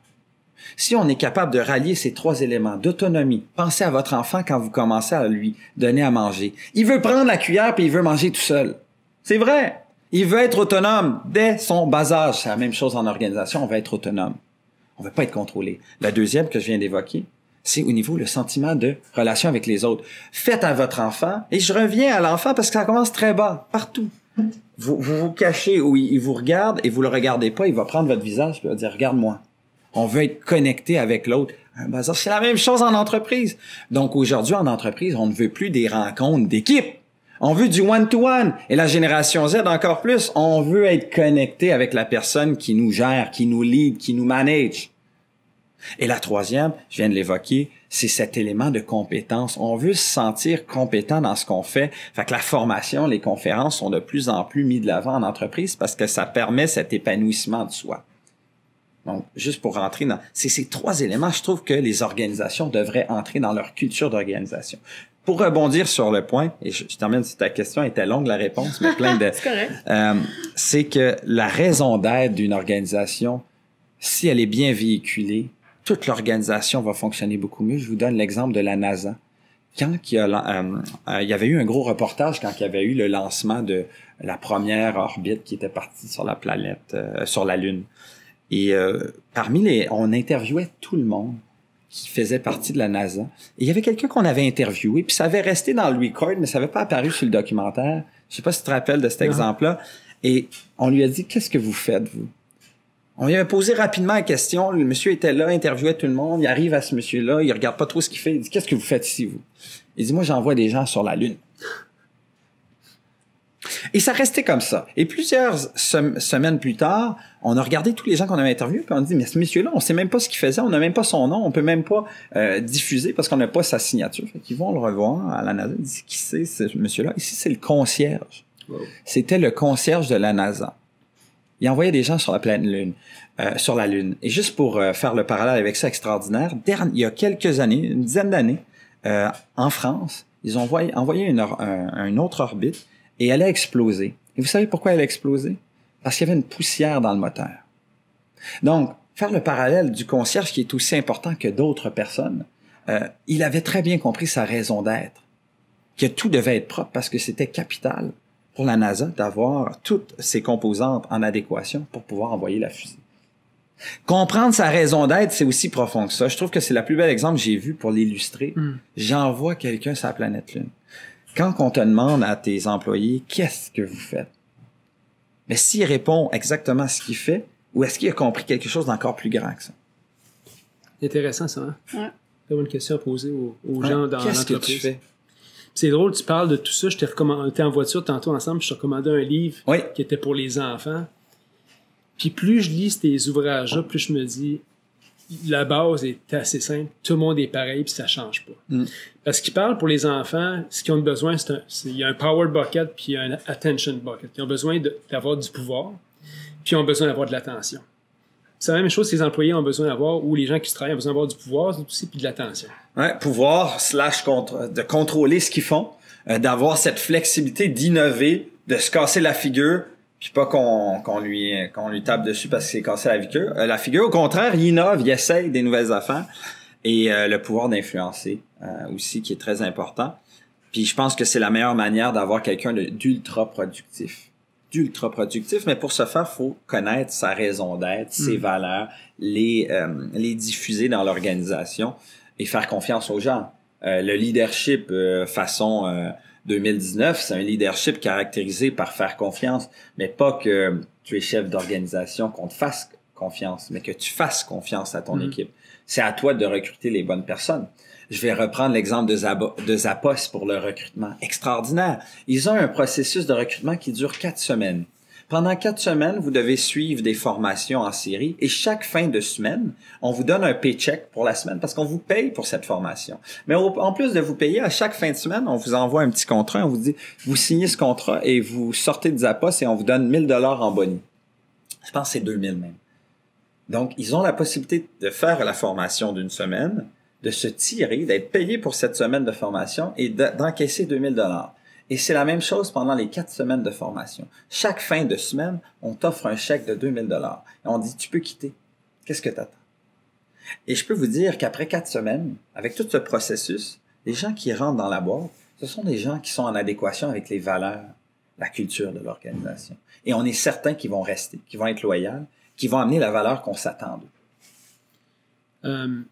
[SPEAKER 4] Si on est capable de rallier ces trois éléments d'autonomie, pensez à votre enfant quand vous commencez à lui donner à manger. Il veut prendre la cuillère puis il veut manger tout seul. C'est vrai. Il veut être autonome dès son bas âge. C'est la même chose en organisation. On veut être autonome. On veut pas être contrôlé. La deuxième que je viens d'évoquer, c'est au niveau le sentiment de relation avec les autres. Faites à votre enfant, et je reviens à l'enfant parce que ça commence très bas, partout. Vous vous, vous cachez où il, vous regarde et vous le regardez pas, il va prendre votre visage et va dire regarde-moi. On veut être connecté avec l'autre. C'est la même chose en entreprise. Donc aujourd'hui en entreprise, on ne veut plus des rencontres d'équipe. On veut du one-to-one. Et la génération Z encore plus. On veut être connecté avec la personne qui nous gère, qui nous lead, qui nous manage. Et la troisième, je viens de l'évoquer, c'est cet élément de compétence. On veut se sentir compétent dans ce qu'on fait. Fait que la formation, les conférences sont de plus en plus mis de l'avant en entreprise parce que ça permet cet épanouissement de soi. Donc, juste pour rentrer dans... C'est ces trois éléments, je trouve que les organisations devraient entrer dans leur culture d'organisation. Pour rebondir sur le point, et je, je termine si ta question était longue, la réponse, mais plein de...
[SPEAKER 1] C'est correct.
[SPEAKER 4] Euh, c'est que la raison d'être d'une organisation, si elle est bien véhiculée, toute l'organisation va fonctionner beaucoup mieux. Je vous donne l'exemple de la NASA. Quand il y, a, euh, euh, il y avait eu un gros reportage quand il y avait eu le lancement de la première orbite qui était partie sur la planète, euh, sur la Lune. Et euh, parmi les, on interviewait tout le monde qui faisait partie de la NASA. Et il y avait quelqu'un qu'on avait interviewé, puis ça avait resté dans le record, mais ça n'avait pas apparu sur le documentaire. Je sais pas si tu te rappelles de cet exemple-là. Et on lui a dit, qu'est-ce que vous faites, vous? On lui avait posé rapidement la question. Le monsieur était là, interviewait tout le monde. Il arrive à ce monsieur-là, il regarde pas trop ce qu'il fait. Il dit, qu'est-ce que vous faites ici, vous? Il dit, moi, j'envoie des gens sur la Lune. Et ça restait comme ça. Et plusieurs sem- semaines plus tard, on a regardé tous les gens qu'on avait interviewés, puis on a dit, mais ce monsieur-là, on sait même pas ce qu'il faisait, on n'a même pas son nom, on peut même pas euh, diffuser parce qu'on n'a pas sa signature. Fait qu'ils vont le revoir à la NASA. Ils disent, qui c'est ce monsieur-là? Ici, c'est le concierge.
[SPEAKER 3] Wow.
[SPEAKER 4] C'était le concierge de la NASA. Il envoyait des gens sur la planète Lune, euh, sur la Lune. Et juste pour euh, faire le parallèle avec ça extraordinaire, il y a quelques années, une dizaine d'années, euh, en France, ils ont envoyé, envoyé une, or- un, un autre orbite et elle a explosé. Et vous savez pourquoi elle a explosé? Parce qu'il y avait une poussière dans le moteur. Donc, faire le parallèle du concierge qui est aussi important que d'autres personnes, euh, il avait très bien compris sa raison d'être, que tout devait être propre parce que c'était capital pour la NASA d'avoir toutes ses composantes en adéquation pour pouvoir envoyer la fusée. Comprendre sa raison d'être, c'est aussi profond que ça. Je trouve que c'est la plus belle exemple que j'ai vu pour l'illustrer.
[SPEAKER 3] Mm.
[SPEAKER 4] J'envoie quelqu'un sur la planète Lune. Quand on te demande à tes employés qu'est-ce que vous faites, mais s'il répond exactement ce qu'il fait, ou est-ce qu'il a compris quelque chose d'encore plus grand que ça?
[SPEAKER 3] Intéressant, ça. Hein?
[SPEAKER 1] Ouais.
[SPEAKER 3] C'est une question à poser aux, aux
[SPEAKER 4] Ouais,
[SPEAKER 3] gens dans
[SPEAKER 4] Qu'est-ce que tu
[SPEAKER 3] l'entreprise.
[SPEAKER 4] fais?
[SPEAKER 3] C'est drôle, tu parles de tout ça. Je t'ai recommandé, en voiture tantôt ensemble, je t'ai recommandé un livre
[SPEAKER 4] Oui.
[SPEAKER 3] qui était pour les enfants. Puis plus je lis ces ouvrages-là, plus je me dis, la base est assez simple. Tout le monde est pareil, puis ça change pas.
[SPEAKER 4] Mm.
[SPEAKER 3] Parce qu'il parle pour les enfants, ce qu'ils ont besoin, c'est un, il y a un power bucket puis il y a un attention bucket. Ils ont besoin d'avoir du pouvoir, puis ils ont besoin d'avoir de l'attention. C'est la même chose que les employés ont besoin d'avoir, ou les gens qui travaillent ont besoin d'avoir du pouvoir aussi, puis de l'attention.
[SPEAKER 4] Ouais, pouvoir slash contre, de contrôler ce qu'ils font, euh, d'avoir cette flexibilité d'innover, de se casser la figure, puis pas qu'on qu'on lui qu'on lui tape dessus parce qu'il s'est cassé la figure. Euh, la figure, au contraire, il innove, il essaye des nouvelles affaires et euh, le pouvoir d'influencer euh, aussi qui est très important. Puis je pense que c'est la meilleure manière d'avoir quelqu'un d'ultra productif. D'ultra productif, mais pour ce faire, faut connaître sa raison d'être, ses valeurs, les euh, les diffuser dans l'organisation et faire confiance aux gens. Euh, le leadership euh, façon euh, 2019, c'est un leadership caractérisé par faire confiance, mais pas que tu es chef d'organisation qu'on te fasse confiance, mais que tu fasses confiance à ton
[SPEAKER 3] Mhm.
[SPEAKER 4] équipe. C'est à toi de recruter les bonnes personnes. Je vais reprendre l'exemple de, Zabo- de Zappos pour le recrutement. Extraordinaire. Ils ont un processus de recrutement qui dure quatre semaines. Pendant quatre semaines, vous devez suivre des formations en série et chaque fin de semaine, on vous donne un paycheck pour la semaine parce qu'on vous paye pour cette formation. Mais en plus de vous payer, à chaque fin de semaine, on vous envoie un petit contrat, on vous dit, vous signez ce contrat et vous sortez de Zappos et on vous donne 1000 dollars en boni. Je pense que c'est 2000 même. Donc, ils ont la possibilité de faire la formation d'une semaine, de se tirer, d'être payé pour cette semaine de formation et de- d'encaisser 2000 dollars. Et c'est la même chose pendant les quatre semaines de formation. Chaque fin de semaine, on t'offre un chèque de 2000 dollars. Et on dit, tu peux quitter. Qu'est-ce que t'attends? Et je peux vous dire qu'après quatre semaines, avec tout ce processus, les gens qui rentrent dans la boîte, ce sont des gens qui sont en adéquation avec les valeurs, la culture de l'organisation. Et on est certain qu'ils vont rester, qu'ils vont être loyaux, qu'ils vont amener la valeur qu'on s'attend d'eux.
[SPEAKER 3] Euh,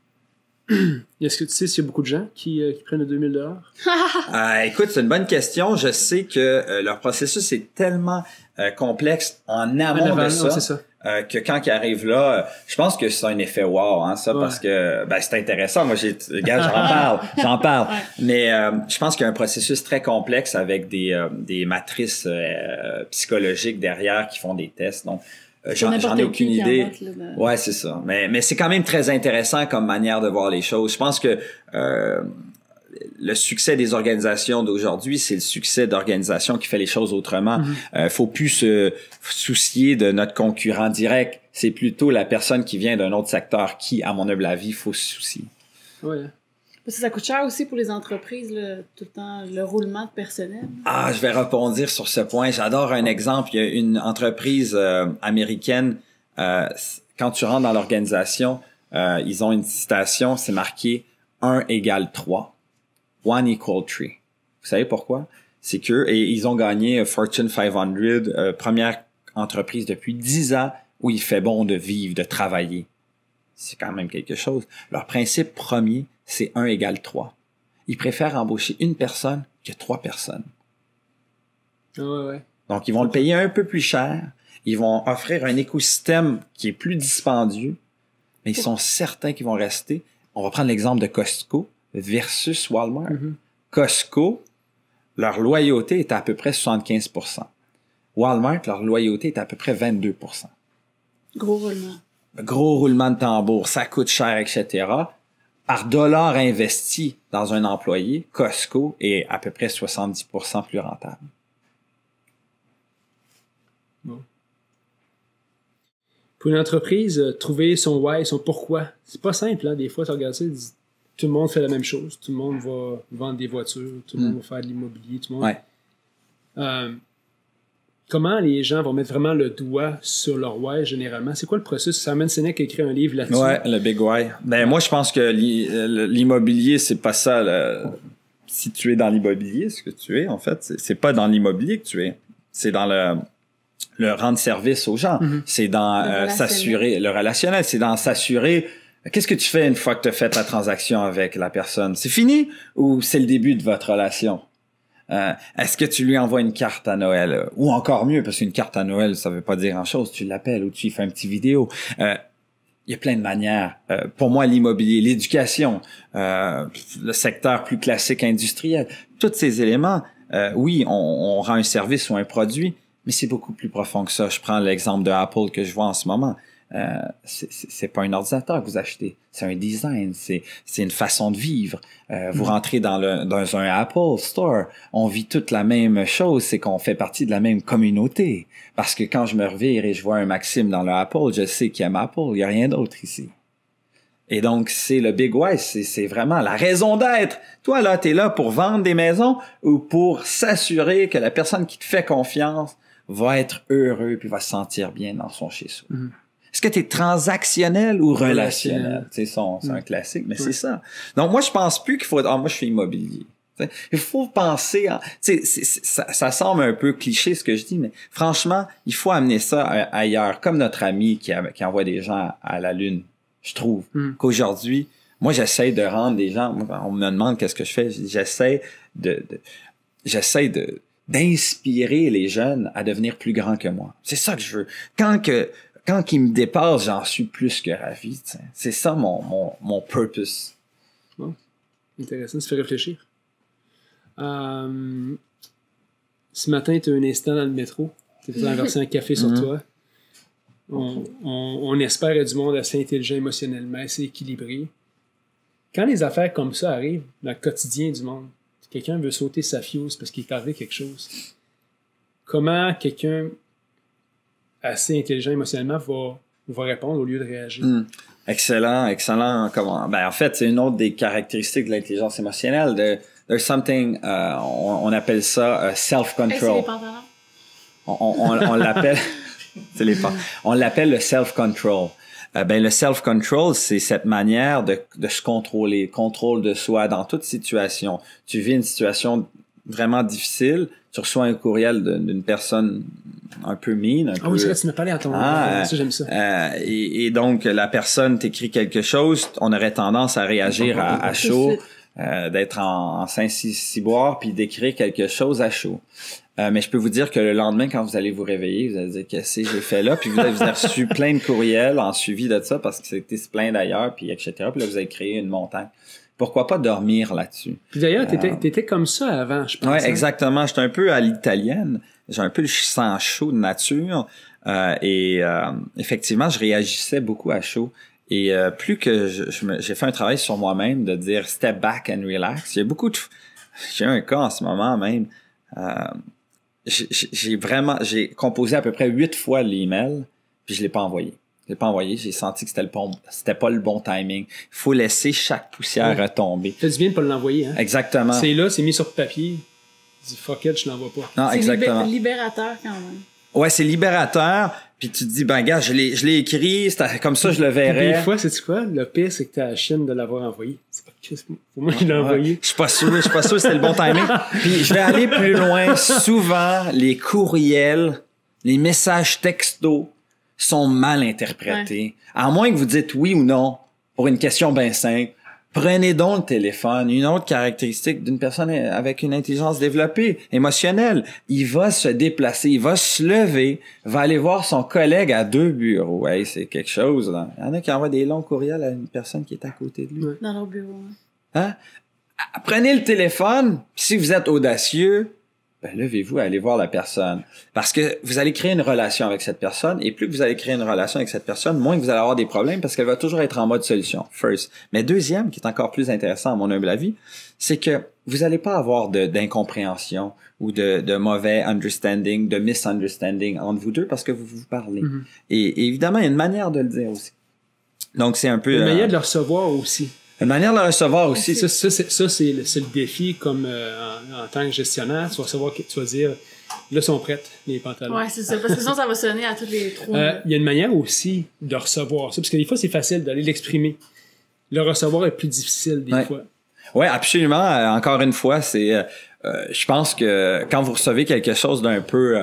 [SPEAKER 3] Est-ce que tu sais s'il y a beaucoup de gens qui, euh, qui prennent le 2000 dollars?
[SPEAKER 4] Euh, écoute, c'est une bonne question. Je sais que euh, leur processus est tellement euh, complexe en amont de ça,
[SPEAKER 3] c'est ça.
[SPEAKER 4] euh, que quand ils arrivent là, euh, je pense que c'est un effet wow, hein, ça,
[SPEAKER 3] Ouais.
[SPEAKER 4] parce que ben, c'est intéressant. Moi, j'ai, gars, j'en parle, j'en parle.
[SPEAKER 1] Ouais.
[SPEAKER 4] Mais euh, je pense qu'il y a un processus très complexe avec des euh, des matrices euh, psychologiques derrière qui font des tests. Donc, j'en,
[SPEAKER 1] n'importe
[SPEAKER 4] j'en ai aucune idée.
[SPEAKER 1] là, ben.
[SPEAKER 4] Ouais, c'est ça. Mais, mais c'est quand même très intéressant comme manière de voir les choses. Je pense que euh, le succès des organisations d'aujourd'hui, c'est le succès d'organisations qui fait les choses autrement. Euh, faut plus se soucier de notre concurrent direct. C'est plutôt la personne qui vient d'un autre secteur qui, à mon humble avis, faut se soucier.
[SPEAKER 3] Ouais.
[SPEAKER 1] Parce que ça coûte cher aussi pour les entreprises, là, tout le temps, le roulement de personnel.
[SPEAKER 4] Ah, je vais rebondir sur ce point. J'adore un exemple. Il y a une entreprise euh, américaine. euh, quand tu rentres dans l'organisation, euh, ils ont une citation, c'est marqué 1 égale 3. One equal 3. Vous savez pourquoi? C'est que et ils ont gagné euh, Fortune 500, euh, première entreprise depuis 10 ans où il fait bon de vivre, de travailler. C'est quand même quelque chose. Leur principe premier, c'est 1 égale 3. Ils préfèrent embaucher une personne que trois personnes.
[SPEAKER 3] Ouais, ouais.
[SPEAKER 4] Donc, ils vont le payer un peu plus cher. Ils vont offrir un écosystème qui est plus dispendieux, mais ils sont certains qu'ils vont rester. On va prendre l'exemple de Costco versus Walmart.
[SPEAKER 3] Mhm.
[SPEAKER 4] Costco, leur loyauté est à peu près 75% Walmart, leur loyauté est à peu près 22%
[SPEAKER 1] Gros roulement.
[SPEAKER 4] Gros roulement de tambour, ça coûte cher, etc. Par dollar investi dans un employé, Costco est à peu près 70% plus rentable.
[SPEAKER 3] Pour une entreprise, euh, trouver son why, son pourquoi, c'est pas simple. Hein? Des fois, tu regardes ça, tout le monde fait la même chose. Tout le monde va vendre des voitures, tout le
[SPEAKER 4] Mm.
[SPEAKER 3] monde va faire de l'immobilier, tout le monde.
[SPEAKER 4] Ouais.
[SPEAKER 3] Euh, comment les gens vont mettre vraiment le doigt sur leur why généralement? C'est quoi le processus? Simon Sinek a écrit un livre là-dessus.
[SPEAKER 4] Ouais, le Big Why. Ben moi je pense que euh, l'immobilier c'est pas ça. le- Si tu es dans l'immobilier, ce que tu es en fait, c'est- pas dans l'immobilier que tu es. C'est dans le le rendre service aux gens.
[SPEAKER 3] Mhm.
[SPEAKER 4] C'est dans
[SPEAKER 1] Le
[SPEAKER 4] euh,
[SPEAKER 1] relationnel.
[SPEAKER 4] s'assurer le relationnel. C'est dans s'assurer. Qu'est-ce que tu fais une fois que tu as fait la transaction avec la personne? C'est fini ou c'est le début de votre relation? Euh, Est-ce que tu lui envoies une carte à Noël? Euh, ou encore mieux parce qu'une carte à Noël ça veut pas dire grand chose. Tu l'appelles ou tu lui fais un petit vidéo. Euh, il y a plein de manières. Euh, pour moi, l'immobilier, l'éducation, euh, le secteur plus classique industriel, tous ces éléments, euh, oui, on, on rend un service ou un produit, mais c'est beaucoup plus profond que ça. Je prends l'exemple de Apple que je vois en ce moment. Euh, c'est pas un ordinateur que vous achetez, c'est un design, c'est une façon de vivre. Euh, vous mm. rentrez dans, le, dans un Apple Store, on vit toute la même chose, c'est qu'on fait partie de la même communauté. Parce que quand je me revire et je vois un Maxime dans le Apple, je sais qu'il aime Apple, il n'y a rien d'autre ici. Et donc, c'est le big why, c'est vraiment la raison d'être. Toi, là, tu es là pour vendre des maisons ou pour s'assurer que la personne qui te fait confiance va être heureux puis va se sentir bien dans son chez-soi. Mm. Est-ce que tu es transactionnel ou relationnel? C'est un mm. classique, mais c'est ça. Donc, moi, je pense plus qu'il faut... Ah, moi, je suis immobilier. Il faut penser, ça, ça, semble un peu cliché ce que je dis, mais franchement, il faut amener ça ailleurs, comme notre ami qui, qui envoie des gens à la Lune je trouve. Hmm. Qu'aujourd'hui, moi, j'essaie de rendre les gens, on me demande qu'est-ce que je fais, j'essaie de, j'essaie de, d'inspirer les jeunes à devenir plus grands que moi. C'est ça que je veux. Quand que, quand ils me dépassent, j'en suis plus que ravi. C'est ça mon, mon, mon purpose.
[SPEAKER 3] Intéressant, ça fait réfléchir. Euh, ce matin, tu as un instant dans le métro. Tu as inversé un café sur mm-hmm. toi on, on, espère du monde assez intelligent émotionnellement, assez équilibré. Quand les affaires comme ça arrivent dans le quotidien du monde, quelqu'un veut sauter sa fuse parce qu'il est arrivé quelque chose, comment quelqu'un assez intelligent émotionnellement va, va répondre au lieu de réagir?
[SPEAKER 4] Hmm. Excellent, excellent. Comment? Ben, en fait, c'est une autre des caractéristiques de l'intelligence émotionnelle. De, there's something, euh, on, appelle ça euh, self-control. on, on, on l'appelle. On l'appelle le self-control. Euh, ben, le self-control, c'est cette manière de, de se contrôler, contrôle de soi dans toute situation. Tu vis une situation vraiment difficile, tu reçois un courriel d'une personne un peu mine. Un
[SPEAKER 3] ah oui, c'est vrai, tu m'as parlé à ton ah, ça, j'aime ça.
[SPEAKER 4] Euh, et, et, donc, la personne t'écrit quelque chose, on aurait tendance à réagir à, à chaud, euh, d'être en, en Saint-Ciboire, puis d'écrire quelque chose à chaud. Euh, mais je peux vous dire que le lendemain, quand vous allez vous réveiller, vous allez dire qu'est-ce que j'ai fait là, puis vous avez, reçu plein de courriels en suivi de ça parce que c'était plein d'ailleurs, puis etc. Puis là, vous avez créé une montagne. Pourquoi pas dormir là-dessus?
[SPEAKER 3] Puis d'ailleurs, t'étais, euh, étais comme ça avant, je pense.
[SPEAKER 4] Ouais, hein? exactement. J'étais un peu à l'italienne. J'ai un peu le sang chaud de nature. Euh, et euh, effectivement, je réagissais beaucoup à chaud. Et plus que je, j'ai fait un travail sur moi-même de dire step back and relax. J'ai beaucoup de... J'ai un cas en ce moment même j'ai vraiment, j'ai composé à peu près huit fois l'email, puis je l'ai pas envoyé. Je l'ai pas envoyé, j'ai senti que c'était le bon, c'était pas le bon timing. Il faut laisser chaque poussière retomber.
[SPEAKER 3] Fais du bien de pas l'envoyer, hein.
[SPEAKER 4] Exactement.
[SPEAKER 3] C'est là, c'est mis sur papier. Dis fuck it, je l'envoie pas.
[SPEAKER 4] Non, exactement.
[SPEAKER 1] C'est libérateur quand même.
[SPEAKER 4] Ouais, c'est libérateur. Puis tu te dis, ben gars, je l'ai, je l'ai écrit, comme ça je le verrai.
[SPEAKER 3] Des fois, c'est quoi? Le pire, c'est que t'as la chienne de l'avoir envoyé. C'est pas pour moi qu'il l'a envoyé.
[SPEAKER 4] Je suis pas sûr, je suis pas sûr que c'était le bon timing. Puis je vais aller plus loin. Souvent, les courriels, les messages textos sont mal interprétés. À moins que vous dites oui ou non pour une question bien simple. Prenez donc le téléphone. Une autre caractéristique d'une personne avec une intelligence développée, émotionnelle, il va se déplacer, il va se lever, va aller voir son collègue à deux bureaux. Hey, c'est quelque chose. Là. Il y en a qui envoient des longs courriels à une personne qui est à côté de lui.
[SPEAKER 1] Dans leur bureau.
[SPEAKER 4] Hein? Prenez le téléphone, si vous êtes audacieux, ben, levez-vous à aller voir la personne. Parce que vous allez créer une relation avec cette personne, et plus que vous allez créer une relation avec cette personne, moins que vous allez avoir des problèmes parce qu'elle va toujours être en mode solution, first. Mais deuxième, qui est encore plus intéressant à mon humble avis, c'est que vous n'allez pas avoir d'incompréhension ou de, de, mauvais understanding, de misunderstanding entre vous deux parce que vous vous parlez. Mm-hmm. et, évidemment, il y a une manière de le dire aussi. Donc, c'est un peu...
[SPEAKER 3] Une manière euh, de le recevoir aussi.
[SPEAKER 4] Une manière de le recevoir aussi.
[SPEAKER 3] Ça, ça, ça c'est le, le, défi comme euh, en, tant que gestionnaire. Tu vas savoir, tu vas dire, là, sont prêtes, les pantalons.
[SPEAKER 1] Ouais, c'est ça. Parce que sinon, ça va sonner à tous les trois.
[SPEAKER 3] Euh, il y a une manière aussi de recevoir ça. Parce que des fois, c'est facile d'aller l'exprimer. Le recevoir est plus difficile des fois.
[SPEAKER 4] Oui, absolument. Euh, encore une fois, c'est, euh, je pense que quand vous recevez quelque chose d'un peu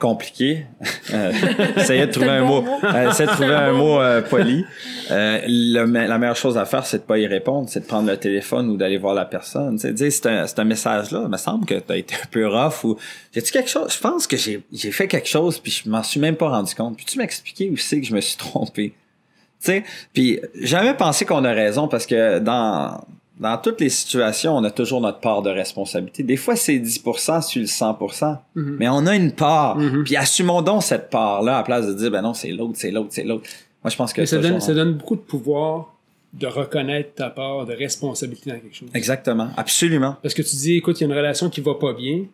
[SPEAKER 4] compliqué. Euh, essayez de trouver un mot. Euh, essayez de trouver un mot euh, poli. Euh, la meilleure chose à faire, c'est de pas y répondre, c'est de prendre le téléphone ou d'aller voir la personne. C'est dire c'est un, un message-là. Il me semble que tu as été un peu rough ou j'ai-tu quelque chose? Je pense que j'ai, j'ai fait quelque chose puis je m'en suis même pas rendu compte. Puis tu m'expliquer où c'est que je me suis trompé? Tu sais, puis jamais pensé qu'on a raison parce que dans dans toutes les situations, on a toujours notre part de responsabilité. Des fois, c'est 10% sur le 100%, mhm. mais on a une part. Mhm. Puis assumons donc cette part-là à place de dire, ben non, c'est l'autre, c'est l'autre, c'est l'autre. Moi, je pense que
[SPEAKER 3] ça donne, ça donne beaucoup de pouvoir de reconnaître ta part de responsabilité dans quelque chose.
[SPEAKER 4] Exactement, absolument.
[SPEAKER 3] Parce que tu dis, écoute, il y a une relation qui va pas bien,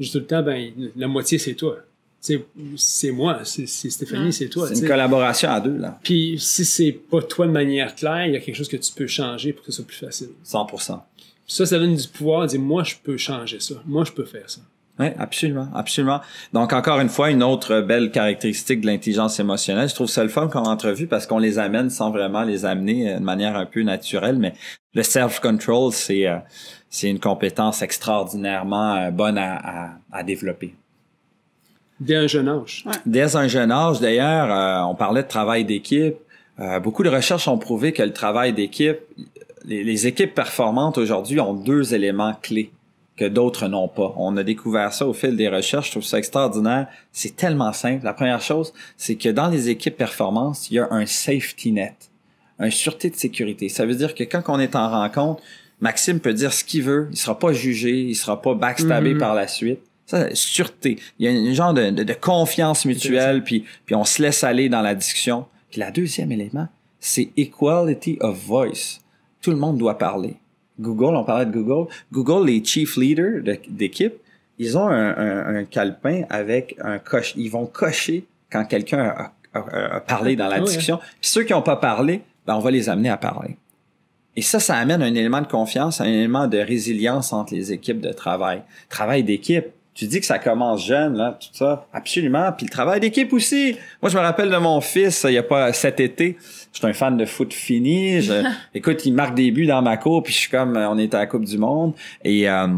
[SPEAKER 3] juste tout le temps, ben, la moitié, c'est toi. C'est moi, c'est Stéphanie, c'est toi.
[SPEAKER 4] C'est une collaboration à deux, là.
[SPEAKER 3] Puis si c'est pas toi de manière claire, il y a quelque chose que tu peux changer pour que ce soit plus facile.
[SPEAKER 4] 100%.
[SPEAKER 3] Ça, ça donne du pouvoir de dire, moi, je peux changer ça. Moi, je peux faire ça.
[SPEAKER 4] Oui, absolument, absolument. Donc, encore une fois, une autre belle caractéristique de l'intelligence émotionnelle. Je trouve ça le fun comme entrevue parce qu'on les amène sans vraiment les amener de manière un peu naturelle, mais le self-control, c'est euh, c'est une compétence extraordinairement euh, bonne à, à, développer.
[SPEAKER 3] Dès un jeune âge.
[SPEAKER 4] Dès un jeune âge, d'ailleurs, euh, on parlait de travail d'équipe. beaucoup de recherches ont prouvé que le travail d'équipe, les équipes performantes aujourd'hui ont deux éléments clés que d'autres n'ont pas. On a découvert ça au fil des recherches. Je trouve ça extraordinaire. C'est tellement simple. La première chose, c'est que dans les équipes performance, il y a un safety net, un sûreté de sécurité. Ça veut dire que quand on est en rencontre, Maxime peut dire ce qu'il veut. Il sera pas jugé. Il sera pas backstabé mm-hmm. par la suite. Ça, sûreté. Il y a un genre de, de, confiance mutuelle, puis, puis on se laisse aller dans la discussion. Puis la deuxième élément, c'est equality of voice. Tout le monde doit parler. Google, on parlait de Google. Google, les chief leaders d'équipe, ils ont un, un, calepin avec un coche. Ils vont cocher quand quelqu'un a, parlé dans la discussion. Puis ceux qui n'ont pas parlé, ben on va les amener à parler. Et ça, ça amène un élément de confiance, un élément de résilience entre les équipes de travail. Travail d'équipe. Tu dis que ça commence jeune, là, tout ça. Absolument. Puis le travail d'équipe aussi. Moi, je me rappelle de mon fils, il y a pas cet été. Je suis un fan de foot fini. écoute, il marque des buts dans ma cour, puis je suis comme, on est à la Coupe du Monde. Et euh,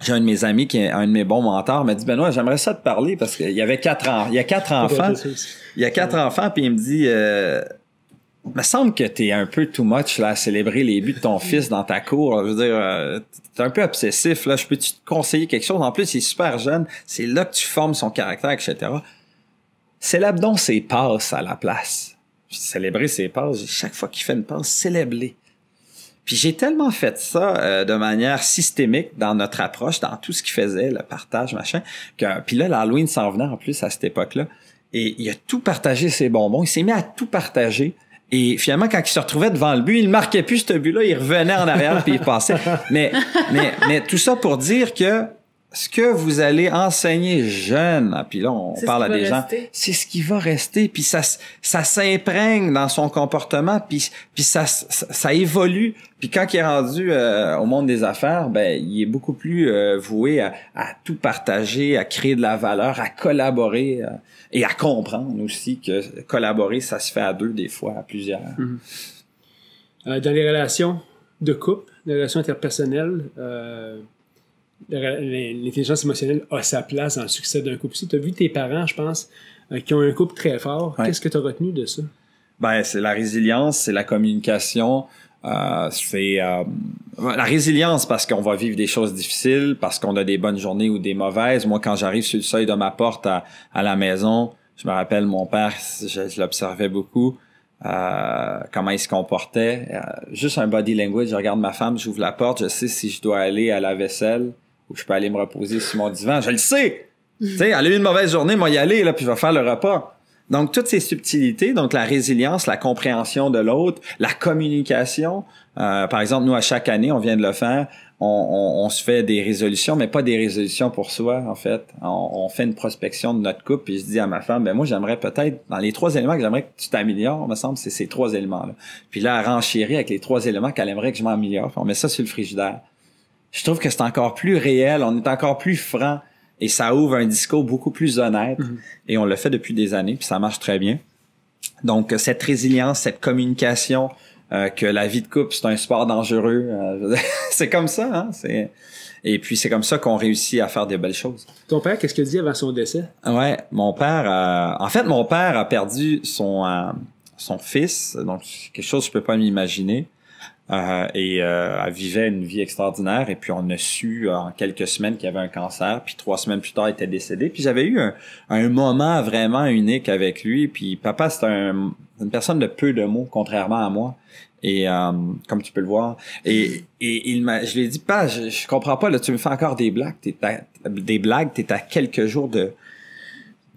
[SPEAKER 4] j'ai un de mes amis qui est un de mes bons mentors, m'a dit Benoît, j'aimerais ça te parler parce qu'il y avait quatre ans, il y a quatre enfants. Il y a quatre enfants, puis il me dit euh, me semble que t'es un peu too much là, à célébrer les buts de ton fils dans ta cour. Je veux dire, euh, t'es un peu obsessif. Là, je peux te conseiller quelque chose? En plus, il est super jeune. C'est là que tu formes son caractère, etc. Célèbre donc ses passes à la place. célébrer ses passes. Chaque fois qu'il fait une passe, célèbre-les. Puis j'ai tellement fait ça euh, de manière systémique dans notre approche, dans tout ce qu'il faisait, le partage, machin, que puis là, l'Halloween s'en venait en plus à cette époque-là. Et il a tout partagé ses bonbons. Il s'est mis à tout partager. Et finalement, quand il se retrouvait devant le but, il marquait plus ce but-là, il revenait en arrière puis il passait. Mais, mais, mais tout ça pour dire que ce que vous allez enseigner jeune, ah, puis là on parle à des gens, c'est ce qui va rester, puis ça ça s'imprègne dans son comportement, puis puis ça, ça, évolue, puis quand il est rendu euh, au monde des affaires, ben il est beaucoup plus euh, voué à, à, tout partager, à créer de la valeur, à collaborer euh, et à comprendre aussi que collaborer ça se fait à deux des fois, à plusieurs.
[SPEAKER 3] Mm-hmm. dans les relations de couple, les relations interpersonnelles l'intelligence émotionnelle a sa place dans le succès d'un couple. Si tu as vu tes parents, je pense, euh, qui ont un couple très fort, qu'est-ce que tu as retenu de ça?
[SPEAKER 4] Ben, c'est la résilience, c'est la communication, euh, c'est euh, la résilience parce qu'on va vivre des choses difficiles, parce qu'on a des bonnes journées ou des mauvaises. Moi, quand j'arrive sur le seuil de ma porte à, la maison, je me rappelle mon père, je, l'observais beaucoup. comment il se comportait. juste un body language, je regarde ma femme, j'ouvre la porte, je sais si je dois aller à la vaisselle, ou je peux aller me reposer sur mon divan. Je le sais! tu sais, elle a eu une mauvaise journée, moi y aller, là, puis je vais faire le repas. Donc, toutes ces subtilités, donc la résilience, la compréhension de l'autre, la communication. Euh, par exemple, nous, à chaque année, on vient de le faire, on, se fait des résolutions, mais pas des résolutions pour soi, en fait. On, fait une prospection de notre couple, puis je dis à ma femme, ben moi, j'aimerais peut-être, dans les trois éléments que j'aimerais que tu t'améliores, me semble, c'est ces trois éléments-là. Puis là, elle renchérit avec les trois éléments qu'elle aimerait que je m'améliore. On met ça sur le frigidaire je trouve que c'est encore plus réel, on est encore plus franc et ça ouvre un discours beaucoup plus honnête mhm. et on le fait depuis des années puis ça marche très bien. Donc cette résilience, cette communication euh, que la vie de couple c'est un sport dangereux, euh, c'est comme ça hein, c'est et puis c'est comme ça qu'on réussit à faire des belles choses.
[SPEAKER 3] Ton père, qu'est-ce qu'il dit avant son décès?
[SPEAKER 4] Ouais, mon père euh, en fait mon père a perdu son son fils, donc quelque chose que je peux pas m'imaginer. Euh, et euh, elle vivait une vie extraordinaire. Et puis on a su en quelques semaines qu'il y avait un cancer. Puis trois semaines plus tard, il était décédé. Puis j'avais eu un, un, moment vraiment unique avec lui. Puis papa, c'est un, une personne de peu de mots, contrairement à moi. Et euh, comme tu peux le voir. Et, et il m'a, je lui ai dit, pas, je, je, comprends pas. Là, tu me fais encore des blagues. T'es des blagues. T'es à quelques jours de,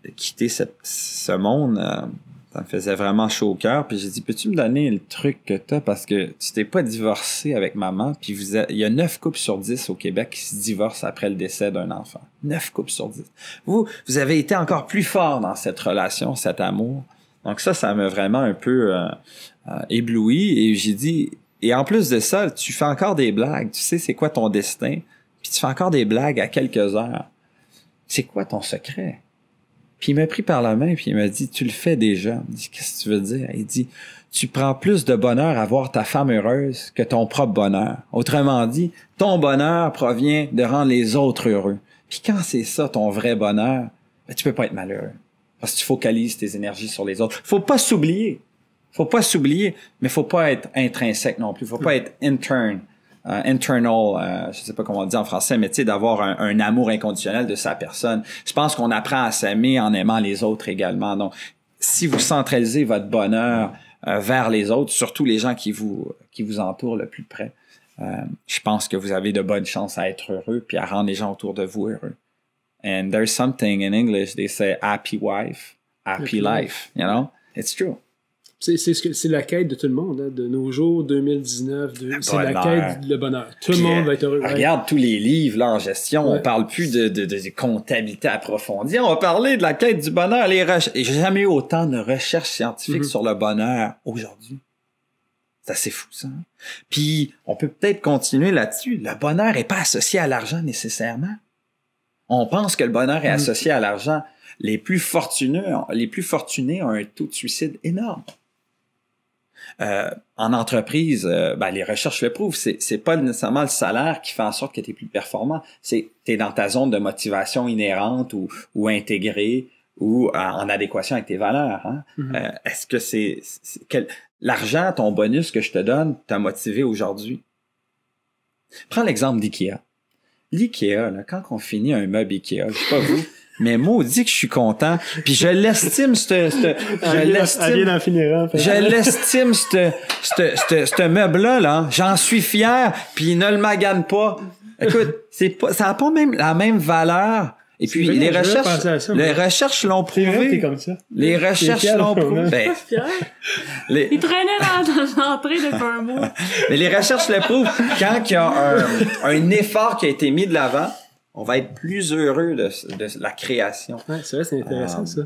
[SPEAKER 4] de quitter cette, ce monde. Ça me faisait vraiment chaud au cœur. Puis j'ai dit, peux-tu me donner le truc que t'as? Parce que tu t'es pas divorcé avec maman. Puis il y a neuf couples sur dix au Québec qui se divorcent après le décès d'un enfant. Neuf couples sur dix. Vous, vous avez été encore plus fort dans cette relation, cet amour. Donc ça, ça m'a vraiment un peu euh, euh, ébloui. Et j'ai dit, et en plus de ça, tu fais encore des blagues. Tu sais c'est quoi ton destin? Puis tu fais encore des blagues à quelques heures. C'est quoi ton secret? Puis il m'a pris par la main puis il m'a dit tu le fais déjà. Il dit qu'est-ce que tu veux dire? Il dit tu prends plus de bonheur à voir ta femme heureuse que ton propre bonheur. Autrement dit, ton bonheur provient de rendre les autres heureux. Puis quand c'est ça ton vrai bonheur, ben, tu peux pas être malheureux parce que tu focalises tes énergies sur les autres. Faut pas s'oublier. Faut pas s'oublier, mais faut pas être intrinsèque non plus. Faut pas être interne. Internal, euh, je sais pas comment on dit en français, mais tu sais, d'avoir un, amour inconditionnel de sa personne. Je pense qu'on apprend à s'aimer en aimant les autres également. Donc, si vous centralisez votre bonheur euh, vers les autres, surtout les gens qui vous qui vous entourent le plus près, euh, je pense que vous avez de bonnes chances à être heureux puis à rendre les gens autour de vous heureux. And there's something in English they say happy wife, happy life. You know, it's true.
[SPEAKER 3] C'est la quête de tout le monde, hein, de nos jours, 2019. C'est la quête du bonheur. Tout le monde va être heureux.
[SPEAKER 4] Regarde tous les livres là, en gestion. On parle plus de, de, de, comptabilité approfondie. On va parler de la quête du bonheur. Les J'ai jamais eu autant de recherches scientifiques mm-hmm. sur le bonheur aujourd'hui. C'est assez fou, ça. Hein. Puis, on peut peut-être continuer là-dessus. Le bonheur est pas associé à l'argent nécessairement. On pense que le bonheur est mm-hmm. associé à l'argent. Les plus fortunés, les plus fortunés ont un taux de suicide énorme. Euh, en entreprise, euh, ben, les recherches le prouvent, c'est, c'est pas nécessairement le salaire qui fait en sorte que tu es plus performant. C'est tu es dans ta zone de motivation inhérente ou, ou intégrée ou en adéquation avec tes valeurs. Hein? Mm-hmm. Euh, est-ce que c'est, quel, l'argent, ton bonus que je te donne, t'a motivé aujourd'hui? Prends l'exemple d'IKEA. L'IKEA, quand on finit un meuble IKEA, je sais pas vous, mais maudit que je suis content. Puis je l'estime, ce je l'estime, je l'estime, ce meuble-là, là. J'en suis fier, puis il ne le magane pas. Écoute, c'est pas, ça n'a pas même la même valeur. Et puis les recherches, les recherches l'ont prouvé. Comme ça. Les recherches l'ont prouvé. Ben,
[SPEAKER 1] les... Il traînait dans, l'entrée depuis un mois.
[SPEAKER 4] Mais les recherches le prouvent. Quand il y a un, un effort qui a été mis de l'avant, on va être plus heureux de, la création.
[SPEAKER 3] Ouais, c'est vrai, c'est intéressant, ça.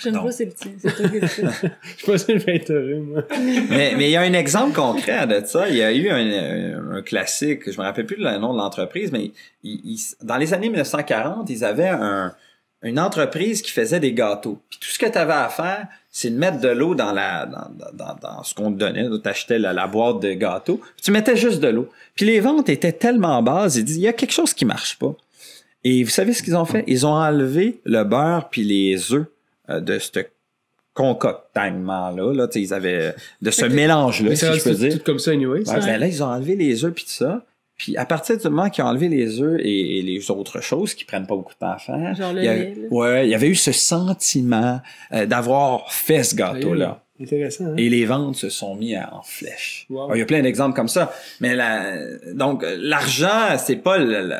[SPEAKER 1] Je ne vois c'est petit. C'est toi qui le fais.
[SPEAKER 3] Je suis pas sûr de être heureux, moi.
[SPEAKER 4] mais, mais il y a un exemple concret de ça. Il y a eu un, un classique, je me rappelle plus le nom de l'entreprise, mais dans les années 1940, ils avaient un, une entreprise qui faisait des gâteaux. Puis tout ce que tu avais à faire, c'est de mettre de l'eau dans la dans, dans, dans ce qu'on te donnait. Tu achetais la, la, boîte de gâteaux. tu mettais juste de l'eau. Puis les ventes étaient tellement basses, ils disaient, il y a quelque chose qui marche pas. Et vous savez ce qu'ils ont fait? Ils ont enlevé le beurre puis les œufs euh, de ce concoctement-là. Là, ils avaient de ce mélange-là, si je peux dire.
[SPEAKER 3] Tout comme ça, anyway.
[SPEAKER 4] Ben là, ils ont enlevé les œufs puis tout ça. Puis à partir du moment qu'ils ont enlevé les œufs et, les autres choses qui prennent pas beaucoup de temps à faire,
[SPEAKER 1] Genre
[SPEAKER 4] il, y avait, ouais, il y avait eu ce sentiment euh, d'avoir fait ce gâteau-là.
[SPEAKER 3] Intéressant. Hein?
[SPEAKER 4] Et les ventes se sont mis en flèche. il y a plein d'exemples comme ça. Mais la, donc l'argent, c'est pas le,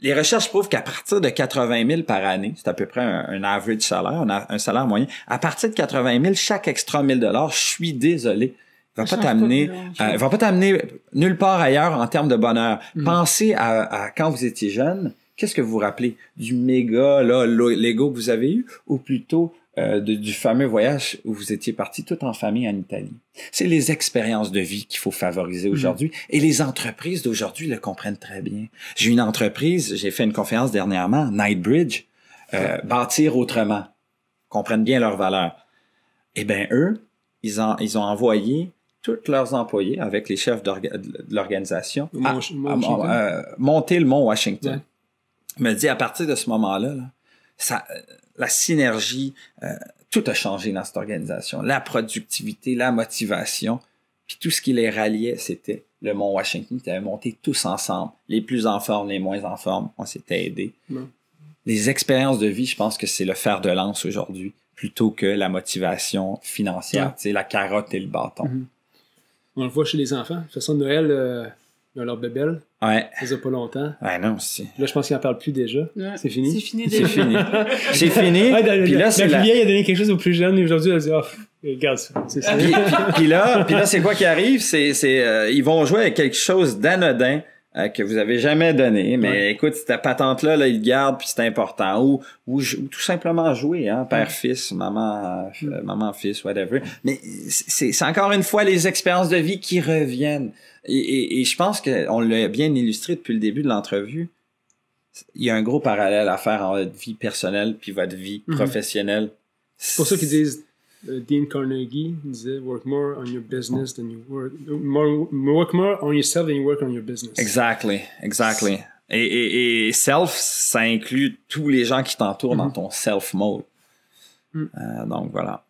[SPEAKER 4] les recherches prouvent qu'à partir de 80 000 par année, c'est à peu près un, average salaire, un, salaire moyen, à partir de 80 000, chaque extra 1000 dollars, je suis désolé, va pas t'amener, euh, va pas t'amener nulle part ailleurs en termes de bonheur. Mm. Pensez à, quand vous étiez jeune, qu'est-ce que vous vous rappelez du méga là l'ego que vous avez eu, ou plutôt euh, du fameux voyage où vous étiez parti tout en famille en Italie. C'est les expériences de vie qu'il faut favoriser mhm. aujourd'hui et les entreprises d'aujourd'hui le comprennent très bien. J'ai une entreprise, j'ai fait une conférence dernièrement, Nightbridge, euh, bâtir autrement, comprennent bien leurs valeurs. Eh bien, eux, ils ont, ils ont envoyé tous leurs employés avec les chefs de l'organisation à, euh, monter le mont Washington. Me dit à partir de ce moment-là, là, ça, la synergie, euh, tout a changé dans cette organisation. La productivité, la motivation, puis tout ce qui les ralliait, c'était le Mont Washington qui avait monté tous ensemble, les plus en forme, les moins en forme, on s'était aidés. Les expériences de vie, je pense que c'est le fer de lance aujourd'hui, plutôt que la motivation financière, tu sais, la carotte et le bâton.
[SPEAKER 3] Mm-hmm. On le voit chez les enfants. De toute façon, Noël, euh, Ils ont leur bébelle.
[SPEAKER 4] Ouais.
[SPEAKER 3] Ça faisait pas longtemps.
[SPEAKER 4] Ouais, non, c'est.
[SPEAKER 3] Là, je pense qu'ils en parlent plus déjà.
[SPEAKER 1] Ouais.
[SPEAKER 3] C'est fini?
[SPEAKER 1] C'est fini
[SPEAKER 4] C'est
[SPEAKER 1] déjà.
[SPEAKER 4] fini. C'est fini.
[SPEAKER 3] Ouais, dans-
[SPEAKER 4] Puis là, c'est
[SPEAKER 3] la
[SPEAKER 4] la-
[SPEAKER 3] plus vieille a donné quelque chose au plus jeune, et aujourd'hui, elle a dit, oh, regarde ça. C'est ça.
[SPEAKER 4] Puis, puis- puis là, puis là, c'est quoi qui arrive? C'est, c'est, euh, ils vont jouer avec quelque chose d'anodin euh, que vous avez jamais donné. Mais
[SPEAKER 3] Ouais.
[SPEAKER 4] écoute, cette patente-là, là, ils le gardent, puis c'est important. Ou, ou, ou tout simplement jouer, hein, père-fils, maman, euh, maman-fils, whatever. Mais c'est, encore une fois les expériences de vie qui reviennent. Et, et, et je pense qu'on l'a bien illustré depuis le début de l'entrevue. Il y a un gros parallèle à faire en votre vie personnelle puis votre vie
[SPEAKER 3] Mhm.
[SPEAKER 4] professionnelle.
[SPEAKER 3] C'est pour ça qu'ils disent, euh, Dean Carnegie disait, work more on your business than you work, more, work more on yourself than you work on your business.
[SPEAKER 4] Exactly, exactly. Et, et, et self, ça inclut tous les gens qui t'entourent dans
[SPEAKER 3] Mhm.
[SPEAKER 4] ton self mode.
[SPEAKER 3] Mhm.
[SPEAKER 4] Euh, donc voilà.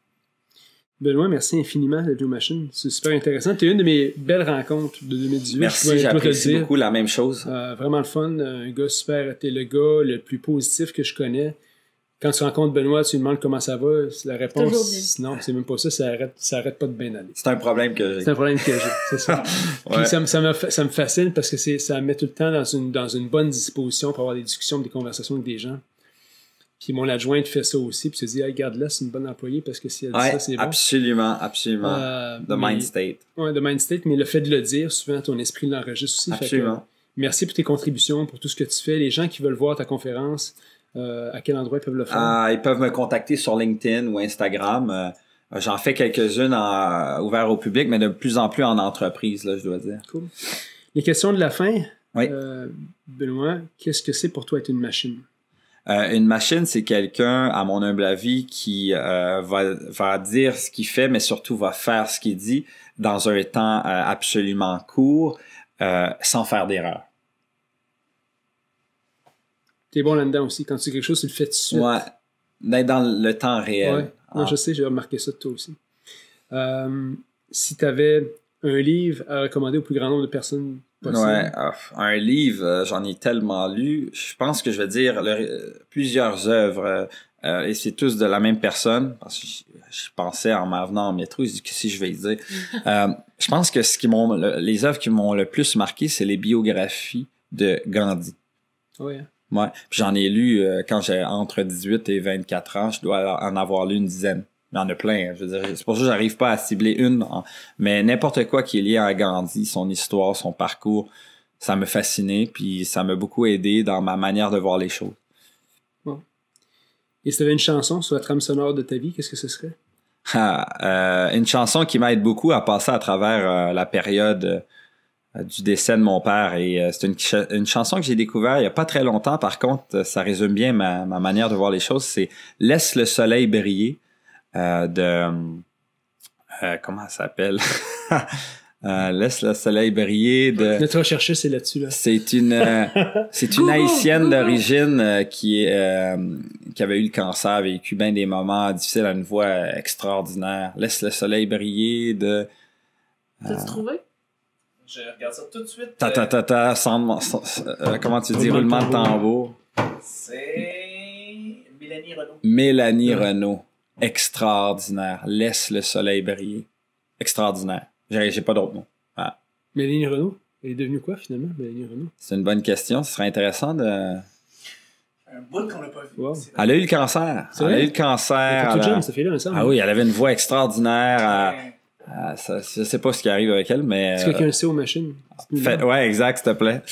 [SPEAKER 3] Benoît, merci infiniment de Joe Machine. C'est super intéressant. Tu es une de mes belles rencontres de 2018.
[SPEAKER 4] Merci, j'apprécie beaucoup la même chose.
[SPEAKER 3] Euh, vraiment le fun. Un gars super. T'es le gars le plus positif que je connais. Quand tu rencontres Benoît, tu lui demandes comment ça va. La réponse, non, c'est même pas ça. Ça arrête, ça arrête pas de bien aller.
[SPEAKER 4] C'est un problème que j'ai.
[SPEAKER 3] C'est un problème que j'ai, c'est ça. Puis
[SPEAKER 4] Ouais.
[SPEAKER 3] ça, me- ça, me, fa- ça me fascine parce que ça me met tout le temps dans une, dans une bonne disposition pour avoir des discussions, des conversations avec des gens. Puis mon adjointe fait ça aussi, puis se dit, hey, regarde là, c'est une bonne employée parce que si elle dit
[SPEAKER 4] Ouais,
[SPEAKER 3] ça, c'est bon.
[SPEAKER 4] absolument, absolument.
[SPEAKER 3] Euh,
[SPEAKER 4] The
[SPEAKER 3] mais-
[SPEAKER 4] mind state.
[SPEAKER 3] Ouais, the mind state, mais le fait de le dire, souvent ton esprit l'enregistre aussi. Fait que,
[SPEAKER 4] Absolument.
[SPEAKER 3] merci pour tes contributions, pour tout ce que tu fais. Les gens qui veulent voir ta conférence, euh, à quel endroit ils peuvent le faire?
[SPEAKER 4] Ah, ils peuvent me contacter sur LinkedIn ou Instagram. Euh, J'en fais quelques-unes en, ouvertes au public, mais de plus en plus en entreprise, là, je dois dire.
[SPEAKER 3] Cool. Les questions de la fin?
[SPEAKER 4] Oui.
[SPEAKER 3] Euh, Benoît, qu'est-ce que c'est pour toi être une machine?
[SPEAKER 4] Euh, une machine, c'est quelqu'un, à mon humble avis, qui euh, va, va dire ce qu'il fait, mais surtout va faire ce qu'il dit dans un temps euh, absolument court, euh, sans faire d'erreur.
[SPEAKER 3] T'es bon là-dedans aussi. Quand tu dis quelque chose, tu le fais tout de suite.
[SPEAKER 4] Ouais, d'être dans le temps réel.
[SPEAKER 3] Ouais. Non,
[SPEAKER 4] Ah.
[SPEAKER 3] je sais, j'ai remarqué ça de toi aussi. Euh, si tu avais un livre à recommander au plus grand nombre de personnes possible.
[SPEAKER 4] Ouais, un livre, euh, j'en ai tellement lu. Je pense que je vais dire le- plusieurs œuvres, euh, et c'est tous de la même personne. Parce que je, pensais en m'en venant en métro, je dis que si je vais y dire? Euh, je pense que ce qui m'ont, le- les œuvres qui m'ont le plus marqué, c'est les biographies de Gandhi.
[SPEAKER 3] Ouais.
[SPEAKER 4] Ouais. Puis j'en ai lu euh, quand j'ai entre 18 et 24 ans, je dois en avoir lu une dizaine. Il y en a plein. hein. Je veux dire, c'est pour ça que j'arrive pas à cibler une. Mais n'importe quoi qui est lié à Gandhi, son histoire, son parcours, ça me fascinait. Puis ça m'a beaucoup aidé dans ma manière de voir les choses.
[SPEAKER 3] Et si tu avais une chanson sur la trame sonore de ta vie, qu'est-ce que ce serait?
[SPEAKER 4] Ah, euh, une chanson qui m'aide beaucoup à passer à travers euh, la période du décès de mon père. Et euh, c'est une, ch- une chanson que j'ai découvert il y a pas très longtemps. Par contre, euh, ça résume bien ma, ma manière de voir les choses. C'est Laisse le soleil briller euh, de... euh, comment ça s'appelle? Euh, Laisse le soleil briller de...
[SPEAKER 3] Notre recherché, c'est là-dessus. Là.
[SPEAKER 4] C'est une euh, c'est une haïtienne d'origine euh, qui euh, qui avait eu le cancer, a vécu bien des moments difficiles à une voix euh, extraordinaire. Laisse le soleil briller de
[SPEAKER 1] T'as-tu trouvé?
[SPEAKER 2] Je regarde ça tout de suite.
[SPEAKER 4] ta ta ta ta sans, sans- euh, comment tu dis
[SPEAKER 3] Roulement de
[SPEAKER 4] tambour.
[SPEAKER 2] C'est Mélanie Renaud.
[SPEAKER 4] Mélanie
[SPEAKER 3] Ouais.
[SPEAKER 4] Renaud, extraordinaire. Laisse le soleil briller, extraordinaire. J'ai j'ai pas d'autre mot.
[SPEAKER 3] Mélanie Renaud. Elle est devenue quoi finalement, Mélanie Renaud?
[SPEAKER 4] C'est une bonne question. Ce serait intéressant de.
[SPEAKER 2] Un bout qu'on l'a pas vu.
[SPEAKER 3] Wow.
[SPEAKER 4] Elle a eu le cancer.
[SPEAKER 3] C'est
[SPEAKER 4] Elle a eu le cancer.
[SPEAKER 3] Elle était toute
[SPEAKER 4] elle a-
[SPEAKER 3] jeune, ça fait là, ça.
[SPEAKER 4] Ah oui, elle avait une voix extraordinaire.
[SPEAKER 2] Ouais.
[SPEAKER 4] Ah, ça, je sais pas ce qui arrive avec elle, mais.
[SPEAKER 3] Est-ce que quelqu'un le sait aux machines?
[SPEAKER 4] euh, fait- ouais, exact, s'il te plaît.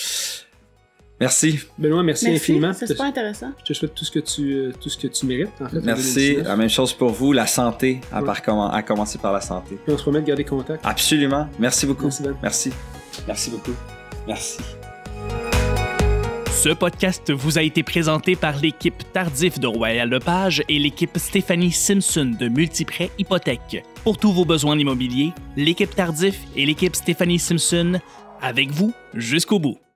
[SPEAKER 4] Merci.
[SPEAKER 3] Benoît, merci,
[SPEAKER 1] Merci,
[SPEAKER 3] infiniment.
[SPEAKER 1] c'est super intéressant.
[SPEAKER 3] Je te souhaite tout ce que tu, euh, tout ce que tu mérites, en fait.
[SPEAKER 4] Merci.
[SPEAKER 3] 2019.
[SPEAKER 4] La même chose pour vous, la santé, à,
[SPEAKER 3] Ouais.
[SPEAKER 4] part commen- à commencer par la santé.
[SPEAKER 3] Puis on se promet de garder contact.
[SPEAKER 4] Absolument. Merci beaucoup.
[SPEAKER 3] Merci, Ben.
[SPEAKER 4] Merci. Merci beaucoup. Merci.
[SPEAKER 2] Ce podcast vous a été présenté par l'équipe Tardif de Royal Lepage et l'équipe Stéphanie Simpson de Multiprêt Hypothèque. Pour tous vos besoins immobiliers, l'équipe Tardif et l'équipe Stéphanie Simpson avec vous jusqu'au bout.